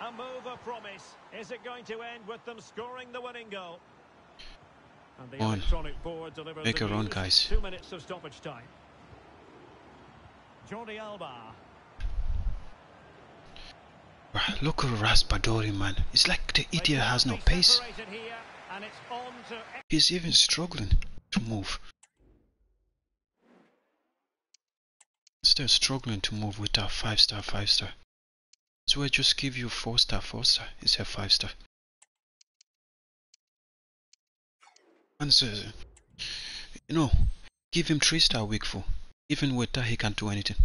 A move of promise. Is it going to end with them scoring the winning goal? And the on. electronic board delivers Make your own, guys. Two minutes of stoppage time. Jordi Alba. Bruh, Look at Raspadori, man. It's like the idiot has no pace. separated here, and it's on to He's even struggling to move. Still struggling to move with that five star, five star. So I just give you four star, four star. It's a five star. And so, you know, give him three star week for. Even with that, he can't do anything.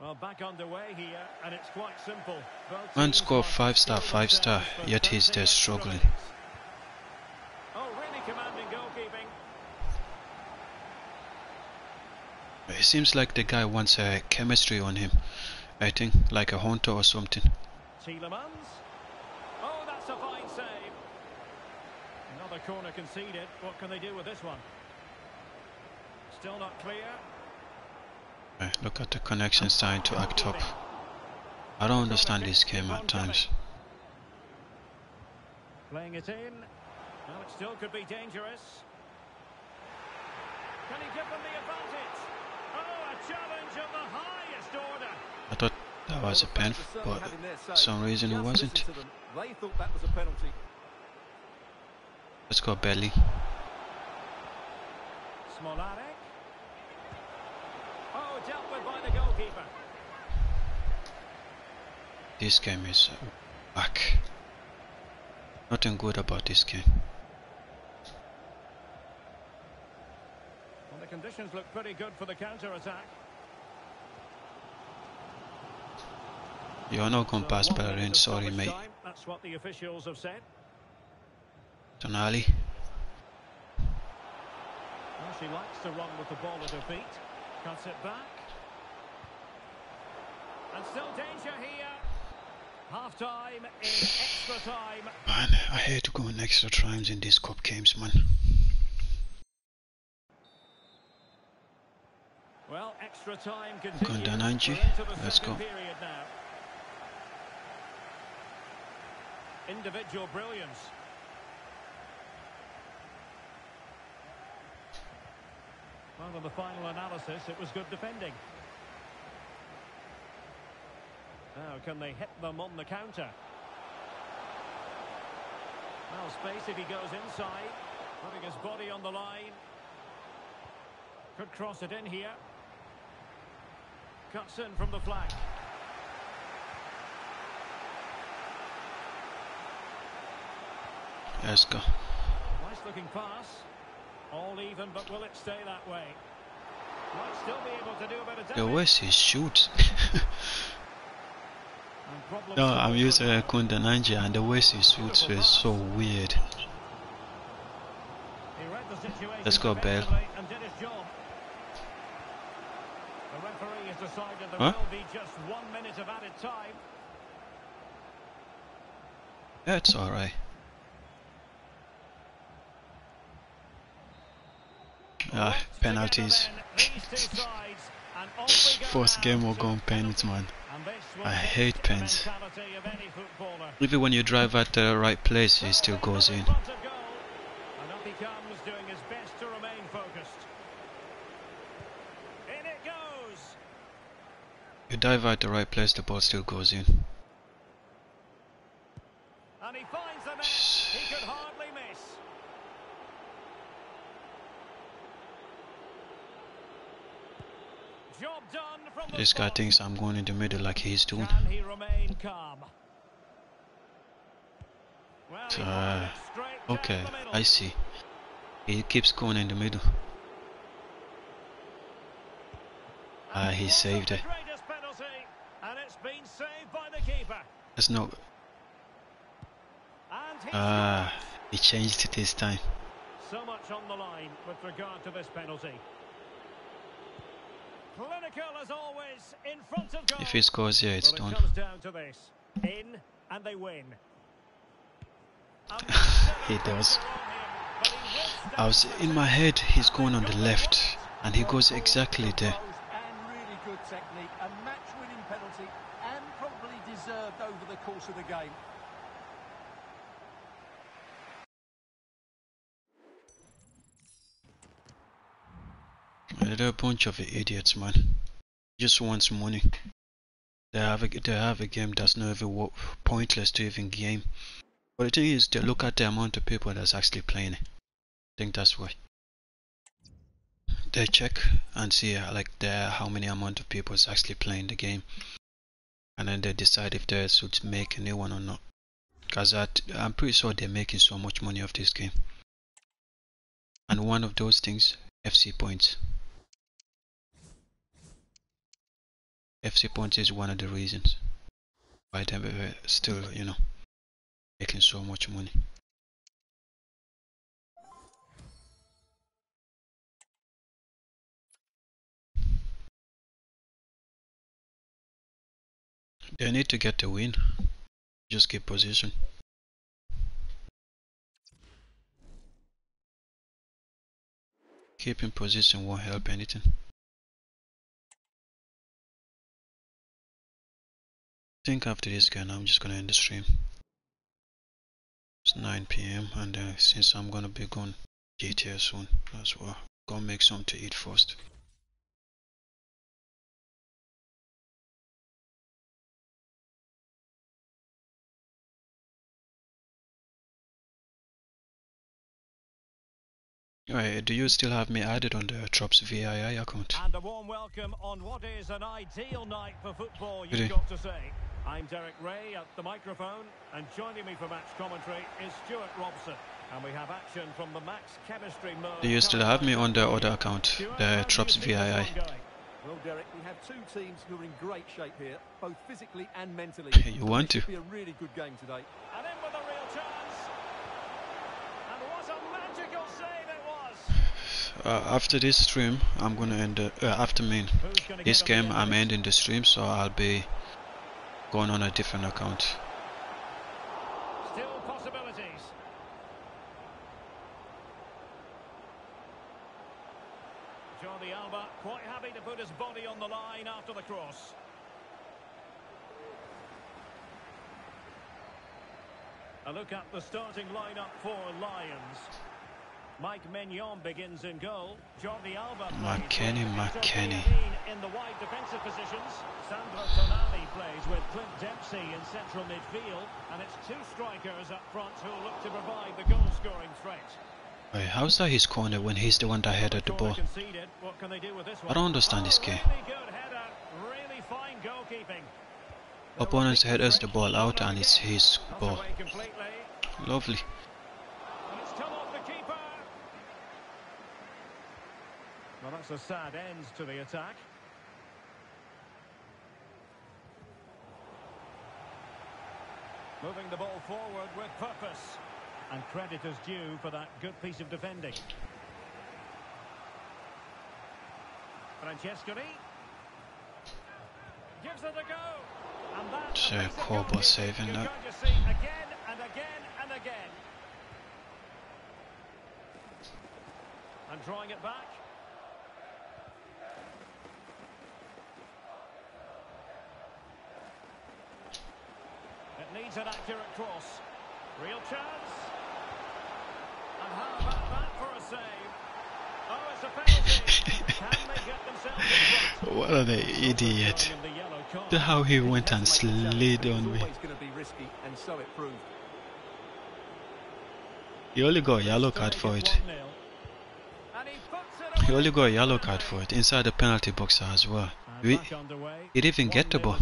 Well, back underway here, and it's quite simple. Both Man scored five star, five star, yet he's there struggling. Oh, really commanding goalkeeping. It seems like the guy wants a chemistry on him. I think, like a hunter or something. Tielemans. Oh, that's a fine save. Another corner conceded. What can they do with this one? Still not clear. Uh, Look at the connection starting to act up. I don't understand this game at times. Playing it in. Well, it still could be dangerous. Can he give them the advantage? Oh, a challenge of the highest order. I thought that was a pen, but for some reason it wasn't. They thought that was a penalty. Let's go belly. Smolarek. Oh, dealt with by the goalkeeper. This game is uh, whack. Nothing good about this game. Well, the conditions look pretty good for the counter-attack. You're not going past One Bellerin, sorry mate. time. That's what the officials have said. Tonali. Well, she likes to run with the ball at her feet. Cuts it back. And still danger here. Half time in extra time. Man, I hate to go in extra times in these cup games, man. Well, extra time continues. down. We're into the Let's go. Individual brilliance. In the final analysis, it was good defending. Now, can they hit them on the counter? Well, space if he goes inside, putting his body on the line. Could cross it in here. Cuts in from the flank. Let's go. Nice looking pass. All even, but will it stay that way? Might still be able to do a bit of The damage. way he shoots. [laughs] And problems no, I'm using for a now. Kundananji and the way he shoots is so weird. He read the situation Let's go, Bale. effectively And did his job. The referee has decided there Huh? will be just one minute of added time. That's alright. Ah, Let's penalties. together then, these two sides, and on Ah, we go First game we're going pens, man. I hate pens. Even when you drive at the right place, it still goes in. You dive at the right place, the ball still goes in. And he finds the net. He could hardly miss. Job done from the This guy thinks I'm going in the middle like he's doing. Can he remain calm? Well, he Uh, fired it straight down Okay. I see. He keeps going in the middle. Ah, he saved it. greatest penalty, and it's been saved by the keeper. That's not. Ah, scores. he changed it this time. So much on the line with regard to this penalty. Clinical as always in front of goal. If he scores here, it's done. it down to this. In and they win. [sighs] He does. I was in my head, he's going on the left, and he goes exactly there. And really good technique, a match-winning penalty, and probably deserved over the course of the game. They're a bunch of idiots, man. Just wants money. They have a they have a game that's not even wo- pointless to even game. But the thing is, they look at the amount of people that's actually playing it. I think that's why. They check and see uh, like the how many amount of people is actually playing the game, and then they decide if they should make a new one or not. Cause that, I'm pretty sure they're making so much money off this game. And one of those things, FC points. FC points is one of the reasons why they were still, you know, making so much money. They need to get a win. Just keep position. Keeping position won't help anything. Think after this game I'm just gonna end the stream. It's 9 p.m. and uh, since I'm gonna be going GTA soon as well, gonna make something to eat first. Alright, do you still have me added on the Tropz VII account? And a warm welcome on what is an ideal night for football, you've Really? got to say. I'm Derek Ray at the microphone, and joining me for match commentary is Stuart Robson. And we have action from the Max Chemistry mode. Do you still have me on the other account, the how Tropz VII? Well, Derek, we have two teams who are in great shape here, both physically and mentally. [laughs] You So want this to? should be a really good game today. And in with a real chance. And what a magical save it was. Uh, after this stream, I'm gonna end the, uh, after me. This game, I'm ending the stream, so I'll be going on a different account. Still possibilities. Jordi Alba quite happy to put his body on the line after the cross. A look at the starting lineup for Lions. Mike Maignan begins in goal. Jordi Alba plays McKennie, with Victor McKennie. Bellerin in the wide defensive positions. Sandro Tonali plays with Clint Dempsey in central midfield. And it's two strikers up front who look to provide the goal-scoring threat. Wait, how's that his corner when he's the one that headed the ball? What can they do with this one? I don't understand this Oh, game. Really good header. Really fine goalkeeping. Opponent's headers the ball out and it's his ball. Lovely. And it's come off the keeper. Well, that's a sad end to the attack. Moving the ball forward with purpose. And credit is due for that good piece of defending. Francescoli. Gives it a go. And that's It's, a basic Corbo goal. saving You're that. going to see again and again and again. And drawing it back. It needs an accurate cross. Real chance. And how about that for a save? Oh, it's a penalty. [laughs] Can they get themselves? What an idiot. The yellow card. The how he went and slid on me. It's always going to be risky, and so it proved. He only got a yellow card for it. He only got a yellow card for it inside the penalty box as well. We, he didn't even get the ball.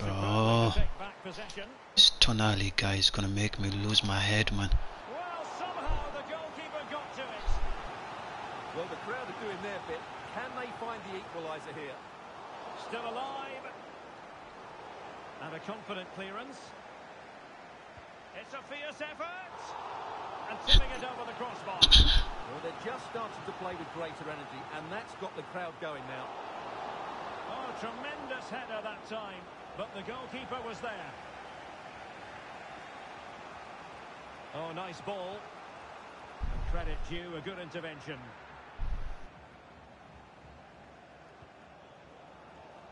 Oh. This Tonali guy is gonna make me lose my head, man. Well, somehow the goalkeeper got to it. Well, the crowd are doing their bit. Can they find the equaliser here? Still alive. And a confident clearance. It's a fierce effort. and tipping it over the crossbar. [coughs] Well, they're just starting to play with greater energy, and that's got the crowd going now. Oh, tremendous header that time, but the goalkeeper was there. Oh, nice ball. And credit due, a good intervention.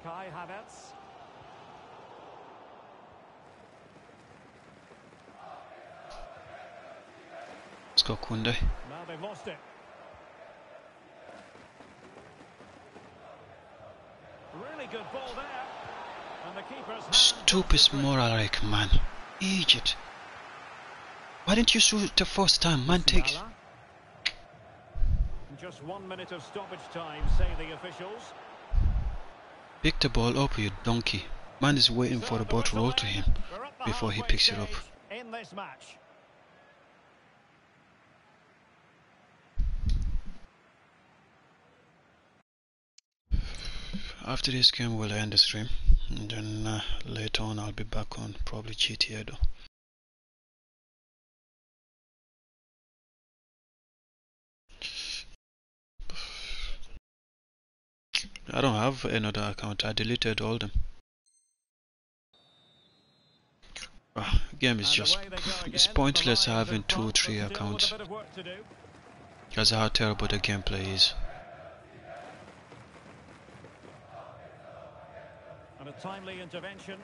Kai Havertz. Let's go Kunde. Now they've lost it. Really good ball there. And the keeper's hand Stupid. Morarek, man. Idiot. Why didn't you shoot the first time? Man, takes... Just one minute of stoppage time, say the officials. Pick the ball up, you donkey. Man is waiting for the ball to roll to him We're up the before he picks it up. In this match. After this game, we'll end the stream. And then uh, later on, I'll be back on probably GTA though. I don't have another account. I deleted all them. Ah, game is just away they go it's pointless having two, three but still with accounts A bit of work to do. because how terrible the gameplay is. And a timely intervention.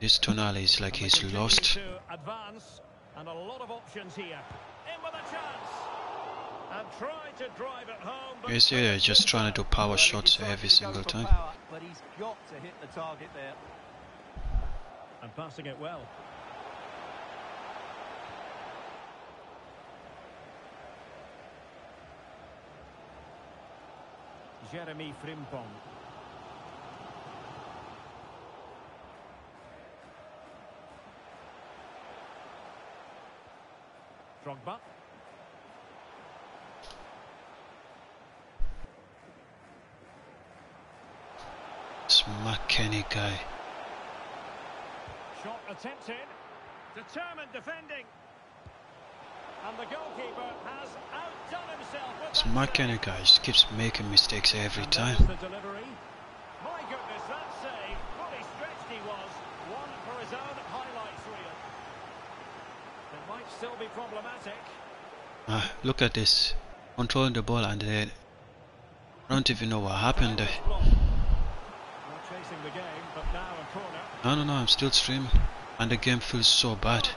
This Tonali is like he's lost. Advance, and a lot of options here. In with a chance. And try to drive it home. But He's here just trying to do power shots every single time. power, but he's got to hit the target there. And passing it well. Jeremy Frimpong. Drogba. McKennie guy. Shot attempted. Determined defending. And the goalkeeper has outdone himself This that McKennie save. guy just keeps making mistakes every time. the delivery. My goodness, that save. Fully stretched he was. One for his own highlights reel. Might still be problematic. Ah, look at this. Controlling the ball and then I don't even know what happened there. Block. Not chasing the game, but now a corner. I don't know, I'm still streaming. And the game feels so bad.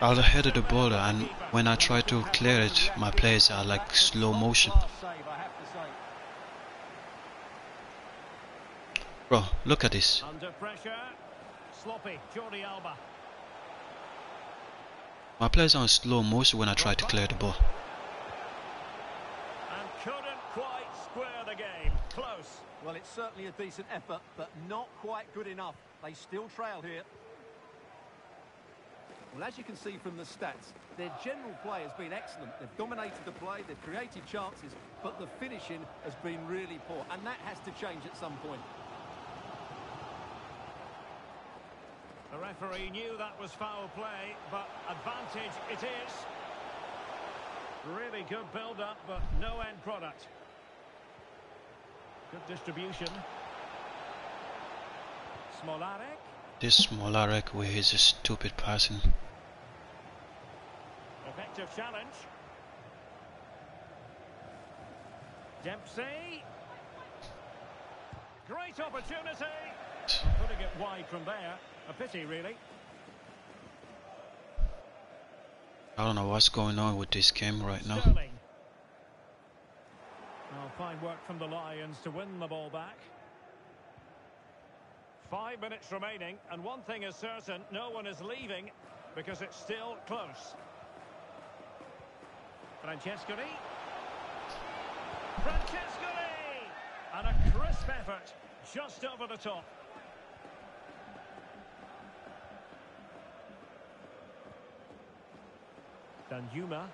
I'll head of the ball and when I try to clear it, my plays are like slow motion. Last save, I have to say. Bro, look at this. Under pressure. Sloppy. Jordi Alba. My players are in slow motion when I try to clear the ball. And couldn't quite square the game. Close. Well, it's certainly a decent effort, but not quite good enough. They still trail here. Well, as you can see from the stats, their general play has been excellent. They've dominated the play, they've created chances, but the finishing has been really poor, and that has to change at some point. The referee knew that was foul play, but advantage it is. Really good build-up, but no end product. Good distribution. Smolarek. This Molarek with his stupid passing. Effective challenge. Dempsey. Great opportunity. Putting it wide from there. A pity, really. I don't know what's going on with this game right now. Sterling. Well, fine work from the Lions to win the ball back. Five minutes remaining, and one thing is certain, no one is leaving because it's still close. Francescoli. Francescoli! And a crisp effort, just over the top. Danjuma.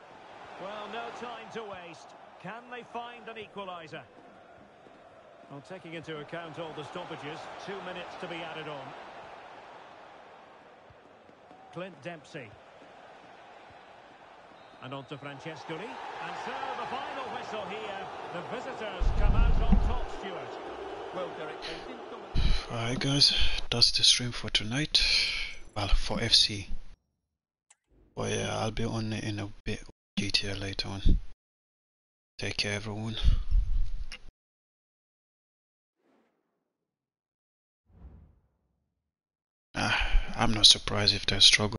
Well, no time to waste. Can they find an equaliser? Well, taking into account all the stoppages, two minutes to be added on. Clint Dempsey. And on to Francescoli. And so the final whistle here. The visitors come out on top, Stuart. Well, Derek, they didn't. Alright guys, that's the stream for tonight. Well, for FC. But yeah, I'll be on it in a bit GTA later on. Take care everyone. Ah, I'm not surprised if they struggle.